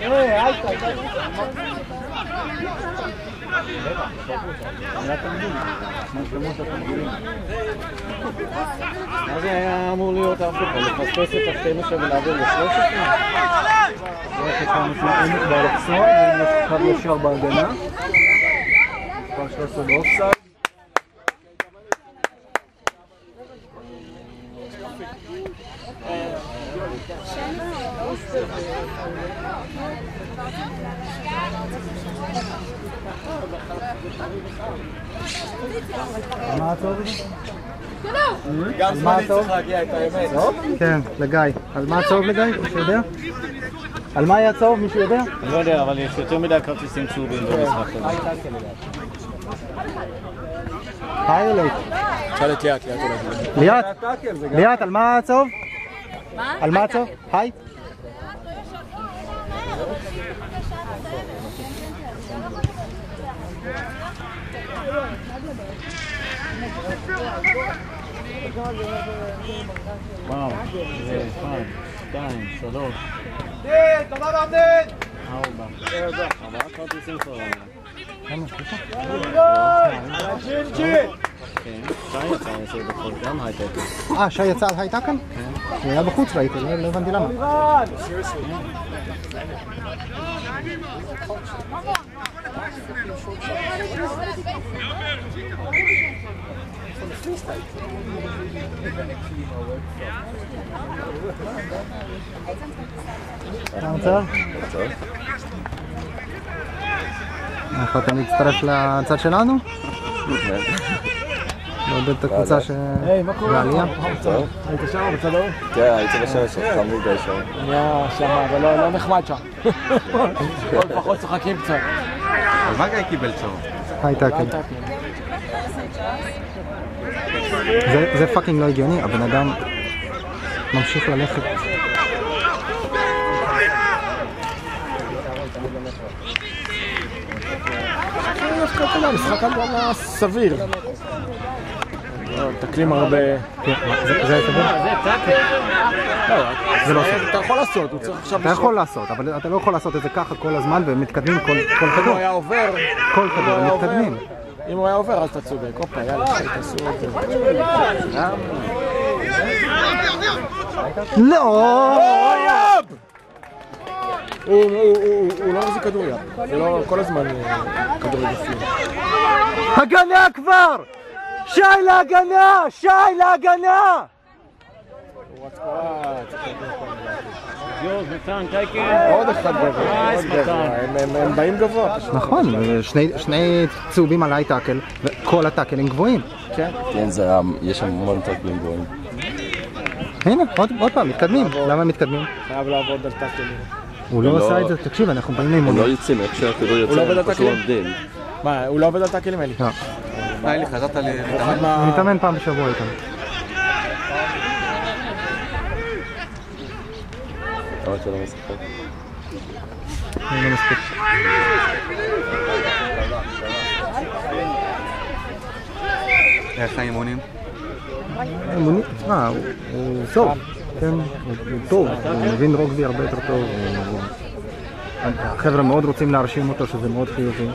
É alta, מה זה היה אמור להיות אפריקה? לפספס את ה-12 ולעבור ל-13? יש לך מסמכים באלכסון, ויש קו ישר בהגנה. כבר 13 באופסייד. מה הצהוב? גם מה זמני? צריך להגיע את האמת. כן, לגיא. על מה הצהוב לגיא? מישהו יודע? על מה היה הצהוב? מישהו יודע? אני לא יודע, אבל יש יותר מדי כרטיסים צהובים במשחק הזה. היילייט. תשאל את ליאת, ליאת. ליאת, ליאת, על מה הצהוב? מה? על מה הצהוב? היי. אחד, שתיים, שלוש, ארבע. ארבעה כרטיסים כבר. כן, הייטק. אה, שי יצא על הייטקן? הוא היה בחוץ ראיתי, לא לא הבנתי למה. מה המצב? יכולתם להצטרף לצד שלנו? לעודד את הקבוצה ש... בעלייה? היית שם בצד ההוא? כן, הייתי בשמש, לי די שם. היה שם, אבל לא לא נחמד שם. פה לפחות צוחקים קצת. על מה גיא קיבל צהוב? high tackle. זה- זה fucking לא הגיוני, הבן אדם ממשיך ללכת. משחק הגנה סביר. לא, תקלים הרבה. כן, זה- זה סביר? זה לא סביר. אתה יכול לעשות, הוא צריך עכשיו... אתה יכול לעשות, אבל אתה לא יכול לעשות את זה ככה כל הזמן ומתקדמים כל כל אם הוא כדור. היה עובר, כל כדור. מתקדמים. אם הוא היה עובר אז אתה צודק. הופה, יאללה, תעשו את זה. לא! הוא- לא מחזיק כדור יד. זה לא כל הזמן אה, כדור בפנים. הגנה כבר! שי להגנה! שי להגנה! הוא רץ פרץ. יוז, מתן, טייקן. עוד אחד גבוה, עוד מתן. גבוה. הם- באים גבוה. נכון, שני- צהובים על הייטאקל, וכל הטאקלים גבוהים. כן. כן, יש שם המון טאקלים גבוהים. הנה, עוד פעם, מתקדמים. למה הם מתקדמים? חייב לעבוד על טאקלים. הוא לא לא- עושה את זה, תקשיב, אנחנו באים הם לאימונים. לא יוצאים, איך שהכדור יוצא, לא הם על פשוט? עומדים. מה, הוא לא עובד על טאקלים אלי? לא. מה, אלי, חזרת? מה- הוא מתאמן פעם בשבוע איתם. למה אתה לא משחק? אני לא מספיק. איך האימונים? אימונים, תשמע, הוא- הוא טוב, כן, הוא טוב, הוא מבין רוגבי הרבה יותר טוב. החבר'ה מאוד רוצים להרשים אותו, שזה מאוד חיובי.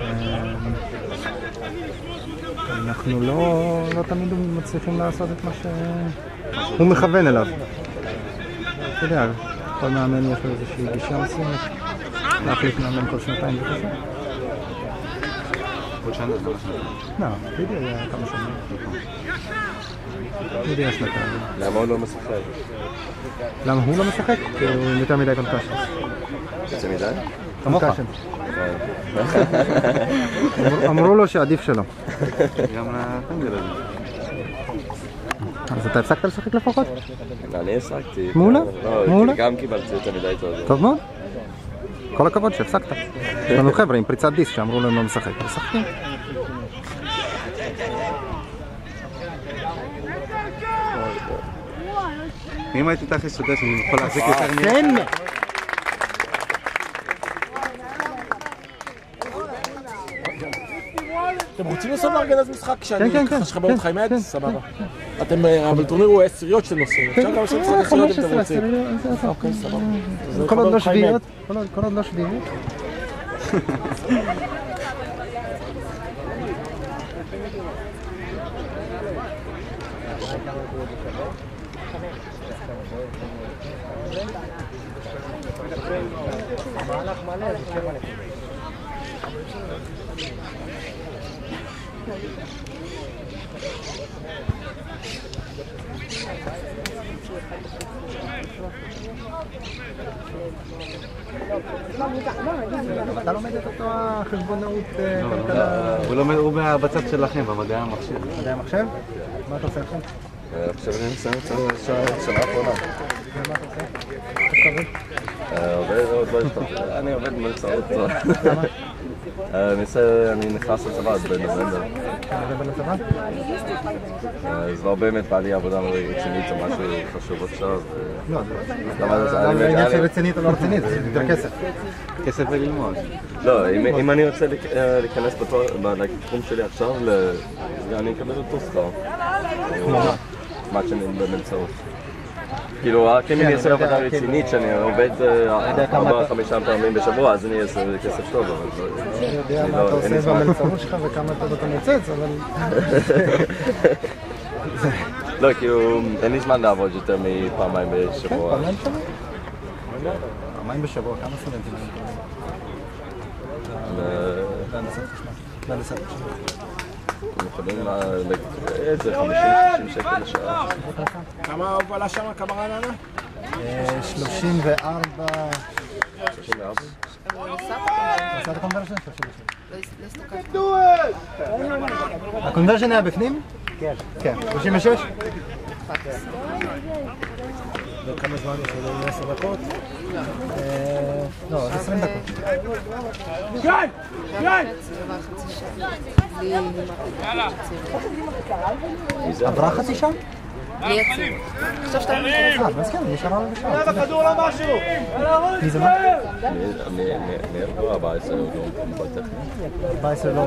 אה, אנחנו לא, לא תמיד מצליחים לעשות את מה שהוא מכוון אליו. אתה יודע, כל מאמן יש לו איזושהי גישה מסוימת, להחליף מאמן כל שנתיים וכזה. עוד שנה, כמה שנים. לא, דידי היה כמה שנים. דידי היה שנתיים. למה הוא לא משחק? למה הוא לא משחק? כי הוא יותר מדי קונקשן. יוצא מדי? אמרו- <laughs> אמרו לו שעדיף שלא. <laughs> גם לפנדל הזה. אז אתה הפסקת לשחק לפחות? אני השחקתי. מעולה, לא, מעולה. גם קיבלתי יותר מדי טוב. טוב מאוד. כל הכבוד שהפסקת. יש לנו חבר'ה עם פריצת דיסק שאמרו להם לא לשחק. משחקים. אם הייתי תכלס יודע שאני יכול להחזיק יותר מ... אתם רוצים לעשות לארגז משחק שאני אשחבר אותך עם עץ? סבבה. אתם, אבל טורניר הוא עשיריות שאתם עושים. אפשר גם לעשות משחק עשיריות אם אתם רוצים. אוקיי, סבבה. כל עוד לא שביעיות? כל עוד לא שביעיות? מהלך מלא, זה שבע נקודות. אתה לומד את אותו החשבונאות אה, לא, כלכלה... הוא לא- לא- בצד שלכם, במדעי המחשב. מדעי המחשב? מה אתה עושה עכשיו? אה, עכשיו אני מסיים את השנה האחרונה. ומה אתה עושה? אה, עובד, עוד לא השתחרר. אני עובד במלצרות. למה? אני עושה- אני נכנס לצבא אז בנובמבר. מדבר לצבא? אה, אז לא באמת בא לי עבודה רצינית או משהו חשוב עכשיו. אה, לא, זה- אני- לא עניין של רצינית או לא רצינית, זה יותר כסף. כסף וללמוד. לא, אם אני רוצה להיכ- אה, להיכנס בתחום שלי עכשיו, אני אקבל אותו שכר. מה שאני במלצרות. כאילו, רק אם כן, אני אעשה יודע, עבודה כאילו- רצינית, שאני עובד אה, יודע אתה- חמישה פעמים בשבוע, אז אני אעשה כסף טוב, אבל לא- אני יודע אני מה לא- אתה עושה. במלצרות שלך וכמה טוב אתה מוצץ, אבל... <laughs> לא, כאילו, אין לי זמן לעבוד יותר מפעמיים כן, בשבוע. פעמיים בשבוע. פעמיים בשבוע, כמה סטודנטים? בהנדסת חשמל. הם יכולים ל- איזה 50-60 שקל לשעה. כמה ההובלה שם? כמה רעננה? אה, 34... 34. עשה את הקונברשן? 36. הקונברשן היה בפנים? כן. כן. 36? וכמה זמן יש לנו? 10 דקות? אה, לא, עוד 20 דקות. גיא! גיא! עברה חצי שעה? בלי יציב. עכשיו שאתה לא אה, אז כן, נשארה עוד שעה. יד הכדור למשהו! מי זה מה? מאיפה 14 הוא לא בטכני? 14 לא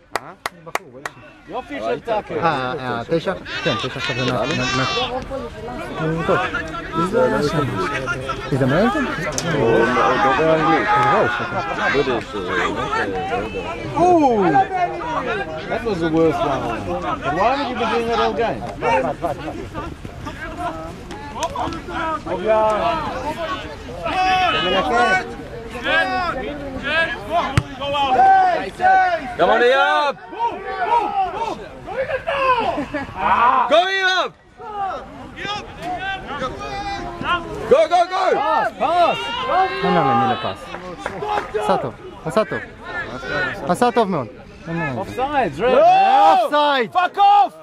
נייס, מתן! יופי של טאקל. אה, אה, תשע? כן, תשע עכשיו זה נח. הוא טוב. הזדמן את זה? הוא דובר אנגלית. וואו, בודיש, לא יודע. That was the worst one. But why would you be doing that all game? Come on, up! Going up! Go, go, go! אין לנו למי לפס. עשה טוב, עשה טוב. עשה טוב מאוד. אופסייד! Fuck off!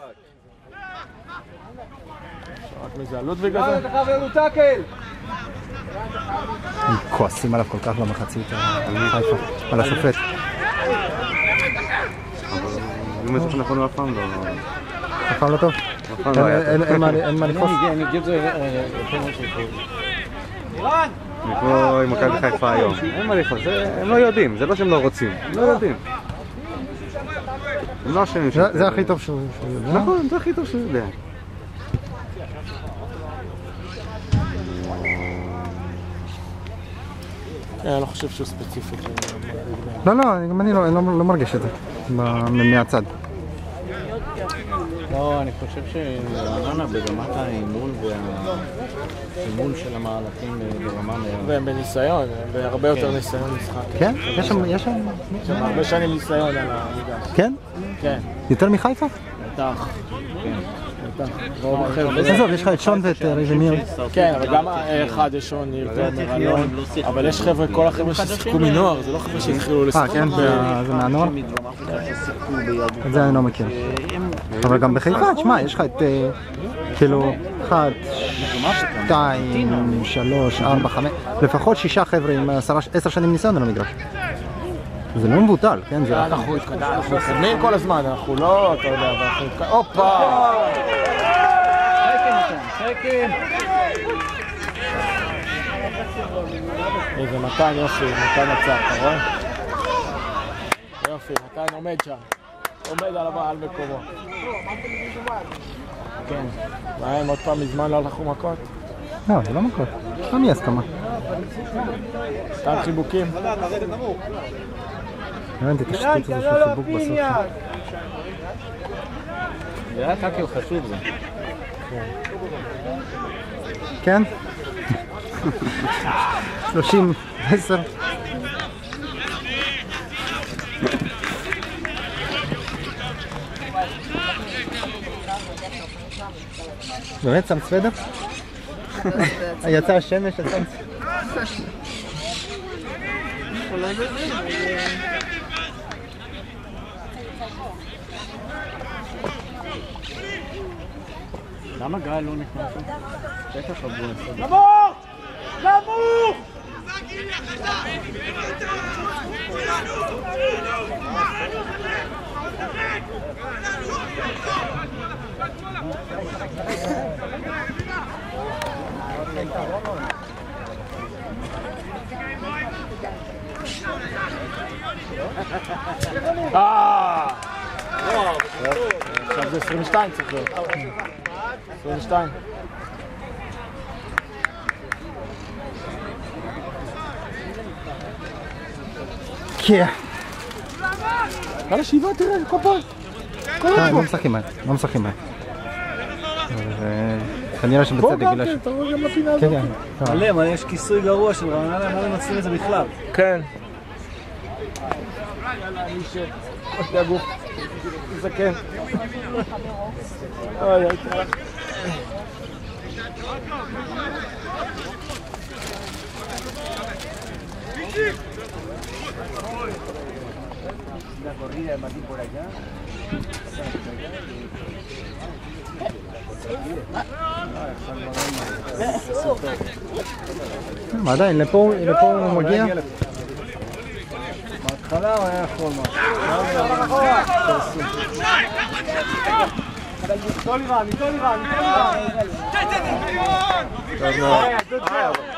רק מזה, לודוויג הזה? הם כועסים עליו כל כך במחצית על חיפה, על השופט. אם אני זוכר נכון, אף פעם לא... אף פעם לא טוב? לא אין- מה- אין מה לתפוס? אני זה כמו עם מכבי חיפה היום. אין מה זה- הם לא יודעים, זה לא שהם לא רוצים, הם לא יודעים. הם לא אשמים זה- שזה- זה הכי טוב שהוא יודע. נכון, זה הכי טוב שהוא יודע. אני לא חושב שהוא ספציפית. לא, לא, גם אני לא לא- לא מרגיש את זה מהצד. לא, אני חושב שרעננה ברמת האימון והאימון של המהלכים ברמה מאוד... והם בניסיון, והרבה יותר ניסיון משחק. כן? יש שם, יש שם, יש שם הרבה שנים ניסיון על המגרש. כן? כן, יותר מחיפה? בטח. כן, החבר'ה. עזוב, יש לך את שון ואת אה, רז'מיר. כן, אבל גם אחד יש שוני, תומר, אלון, אבל יש חבר'ה, כל החבר'ה ששיחקו מנוער, זה לא חבר'ה שהתחילו אה, לשחק. כן? זה- מהנוער? את זה אני לא מכיר. אבל גם בחיפה, תשמע, יש לך את, אה, כאילו, אחת, שתיים, שלוש, ארבע, חמש, לפחות שישה חבר'ה עם עשרה- עשר שנים ניסיון על המגרש. זה לא מבוטל, כן? זה אנחנו מתקדמים כל הזמן, אנחנו לא, אתה יודע, אנחנו הופה! איזה מתן יופי, מתן עצר, אתה רואה? יופי, מתן עומד שם, עומד על מקומו. כן, מה הם עוד פעם מזמן לא לקחו מכות? לא, זה לא מכות. לא מאי הסכמה. נתן חיבוקים. הבנתי את השטות של חיבוק בסוף. זה היה טאקל חשוב זה. כן? 30, 10. באמת שם סוודר? יצא השמש, יצא... Lama geil und ich mache Besser verbunden. Lamour! Lamour! Ah! Wow, das ist für mich dein zu 22. כן. יאללה שבעה, תראה, כל פעם. כל אה, פעם. לא משחקים מהר, לא משחקים מהר. אה, כנראה שבצדק בגלל ש... כן, בואו גם כן, תבוא גם לפינה הזאת. כן, מלא, יש כיסוי גרוע של רעננה, מה הם את זה בכלל? כן. אוקיי, זקן. כן. אוי, אוי, La corrida de Martín por acá. Matar, il pas, il moyen. Matala. Toli vami, toli vami, toli vami.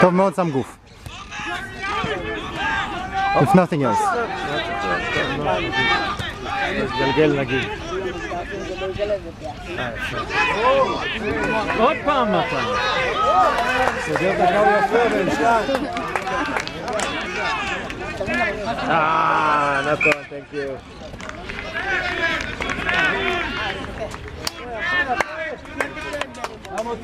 טוב מאוד שם גוף. If nothing else. מתגלגל נגיד. עוד פעם מתן. סוגר את הקו יפה ונשלח. אה, נתן. Thank you. Vamos,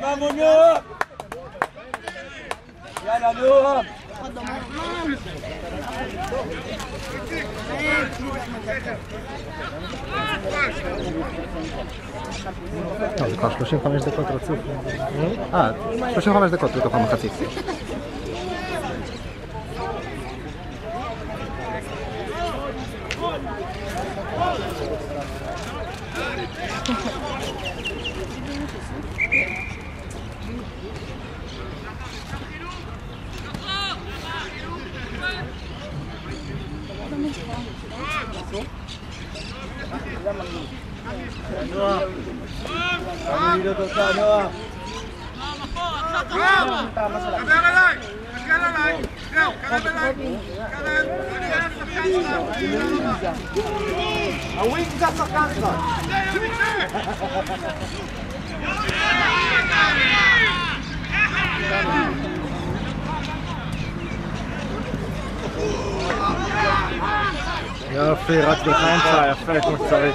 Vamos, Noah! Noah! לא, זה כבר 35 דקות רצוף. אה, 35 דקות לתוך המחצית. Ja, fair, hat gefallen, ja, fair, kommt's da weg.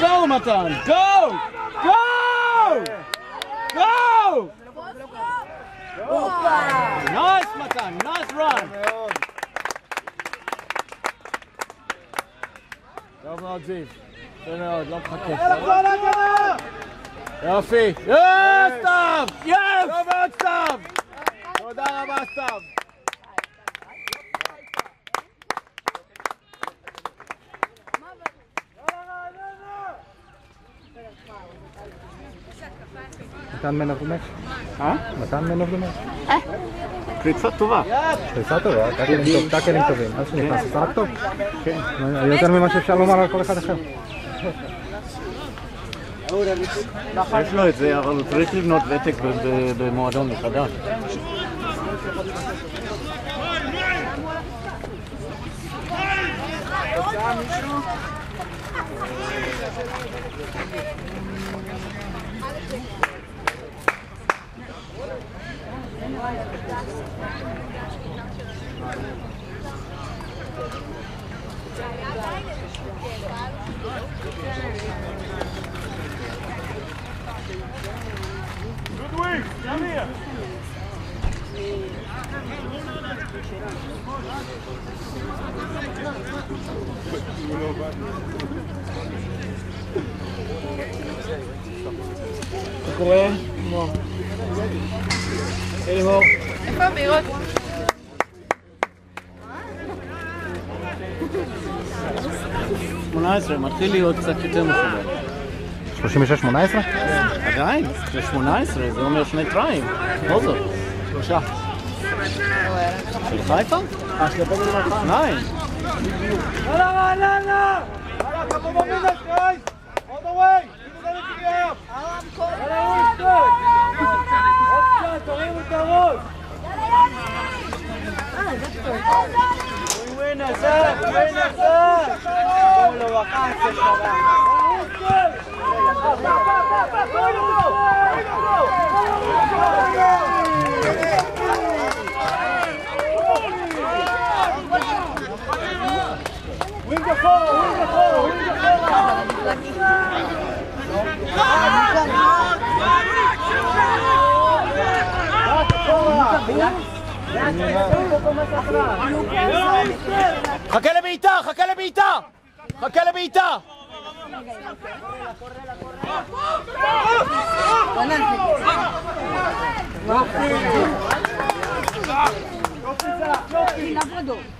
Go, Matan! Go! Go! Go! Opa! Nice, Matan! Nice run! טוב מאוד זיו. יפה מאוד, לא מחכה. יופי. יס, אה, סתיו! יס! טוב מאוד, סתיו! תודה רבה, סתיו. מתן man of the match? אה? מתן man of the match? אה? ריצה טובה. פריצה טובה, טאקלים טאקלים טובים. אז שנכנס, עשה רק טוב. כן. יותר ממה שאפשר לומר על כל אחד אחר. יש לו את זה, אבל הוא צריך לבנות ותק במועדון מחדש. Good מה קורה? לימור. איפה הבירות? שמונה עשרה, מתחיל להיות קצת יותר מכובד. 36-18? עדיין, זה 18, זה אומר שני טריים. בכל זאת. שלושה. Haifa? Nein. Buenas wing the forward, wing the forward! חכה לבעיטה, חכה לבעיטה! חכה לבעיטה! רואה גרמני גזעי.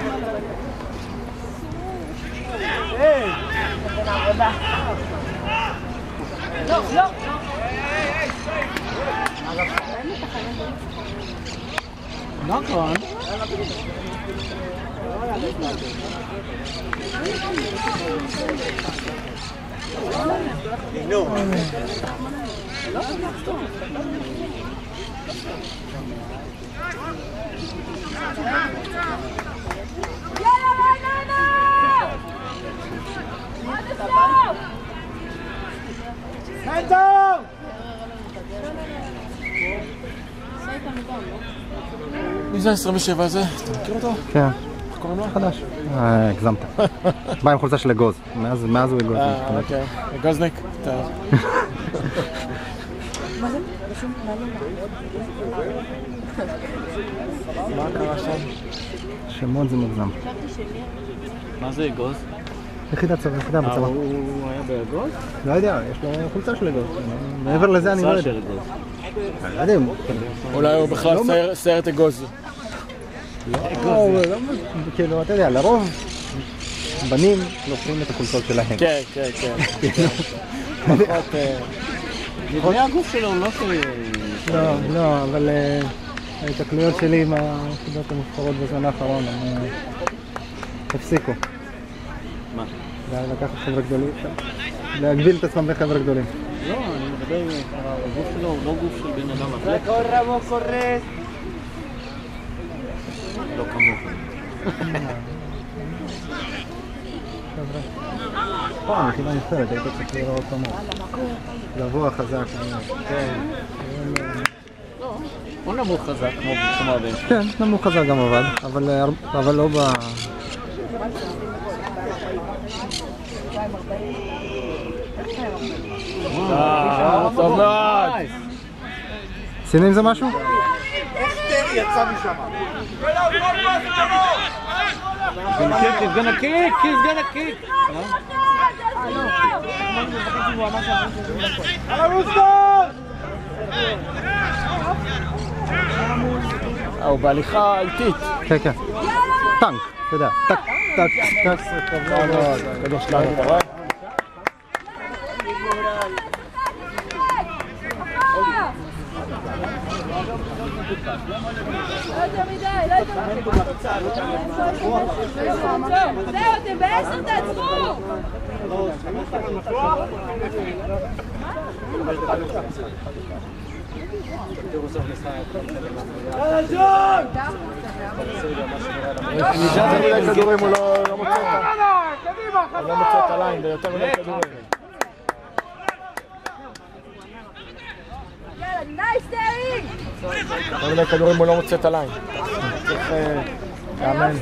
Yok yok. Knock on. No. Get מי זה ה-27 הזה? אתה מכיר אותו? כן. איך קוראים לו? חדש. אה, הגזמת. בא עם חולצה של אגוז. מאז הוא אגוז. אה, אוקיי. גוזניק. טוב. מה קרה שם? שמות זה מוגזם. מה זה אגוז? יחידה צבא, יחידה אה, בצבא. הוא היה באגוז? לא יודע, יש לו חולצה של אגוז. מעבר לזה אני לא יודע. אני לא יודע אם. אולי הוא בכלל סיירת- סיירת אגוז. לא, לא- כאילו, אתה יודע, לרוב בנים לובשים את החולצות שלהם. כן, כן, כן. פחות... <laughs> אה, הגוף שלו לא ש... לא, לא, אבל אה, ההתקלויות שלי עם היחידות המובחרות בזמן האחרון, הם אה, הפסיקו. לקחת חבר'ה גדולים, להגביל את עצמם לחבר'ה גדולים. לא, אני מדבר, הגוף שלו הוא לא גוף של בן אדם corres! לא כמוך. חבר'ה. פעם, יחידה נבחרת, היית צריך לראות כמוהו. גבוה, חזק. כן. הוא נמוך חזק, כמו הבן. כן, נמוך חזק גם עבד, אבל, אה, אבל לא ב... טוב מאוד. עשינו עם זה משהו? יצא משם. He's gonna kick, he's gonna kick, he's gonna kick. אה, הוא בהליכה איטית. כן, כן. טנק, אתה יודע. טק, טק, טק. טוב מאוד, יותר מדי, לא יותר מדי. זהו, אתם בעשר תעצרו! יותר מדי כדורים הוא לא לא מוצא אותם. הוא לא מוצא את הליין ביותר מדי כדורים. יאללה, נייס דרינג! יותר מדי כדורים הוא לא מוצא את הליין. צריך אה, לאמן.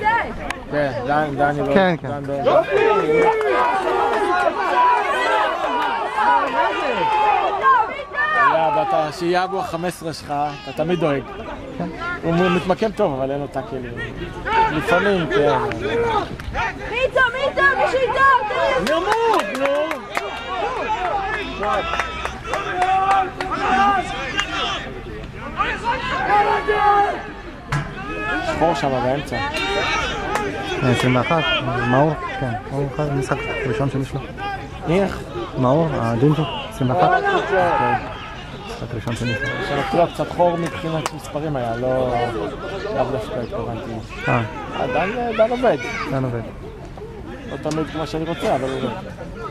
כן, דן, דני לא... כן, כן. דן לא- יאללה, ואתה, שיהיה אבו ה-15 שלך, אתה תמיד דואג. הוא מתמקם טוב, אבל אין לו טאקלים. לפעמים, כן. מיטו, מיטו, מישהו איתו! נמוך, נו! שחור שם באמצע. אה, 21, מאור, כן, מאור אחד, משחק ראשון שלי שלו. איך? מאור, הג'ינג'י, 21. כן, משחק ראשון שלי שלו. שלו קצת חור מבחינת מספרים היה, לא... לאו דווקא התכוונתי. אה, אה, דן עובד. דן עובד. לא תמיד כמו שאני רוצה, אבל הוא עובד.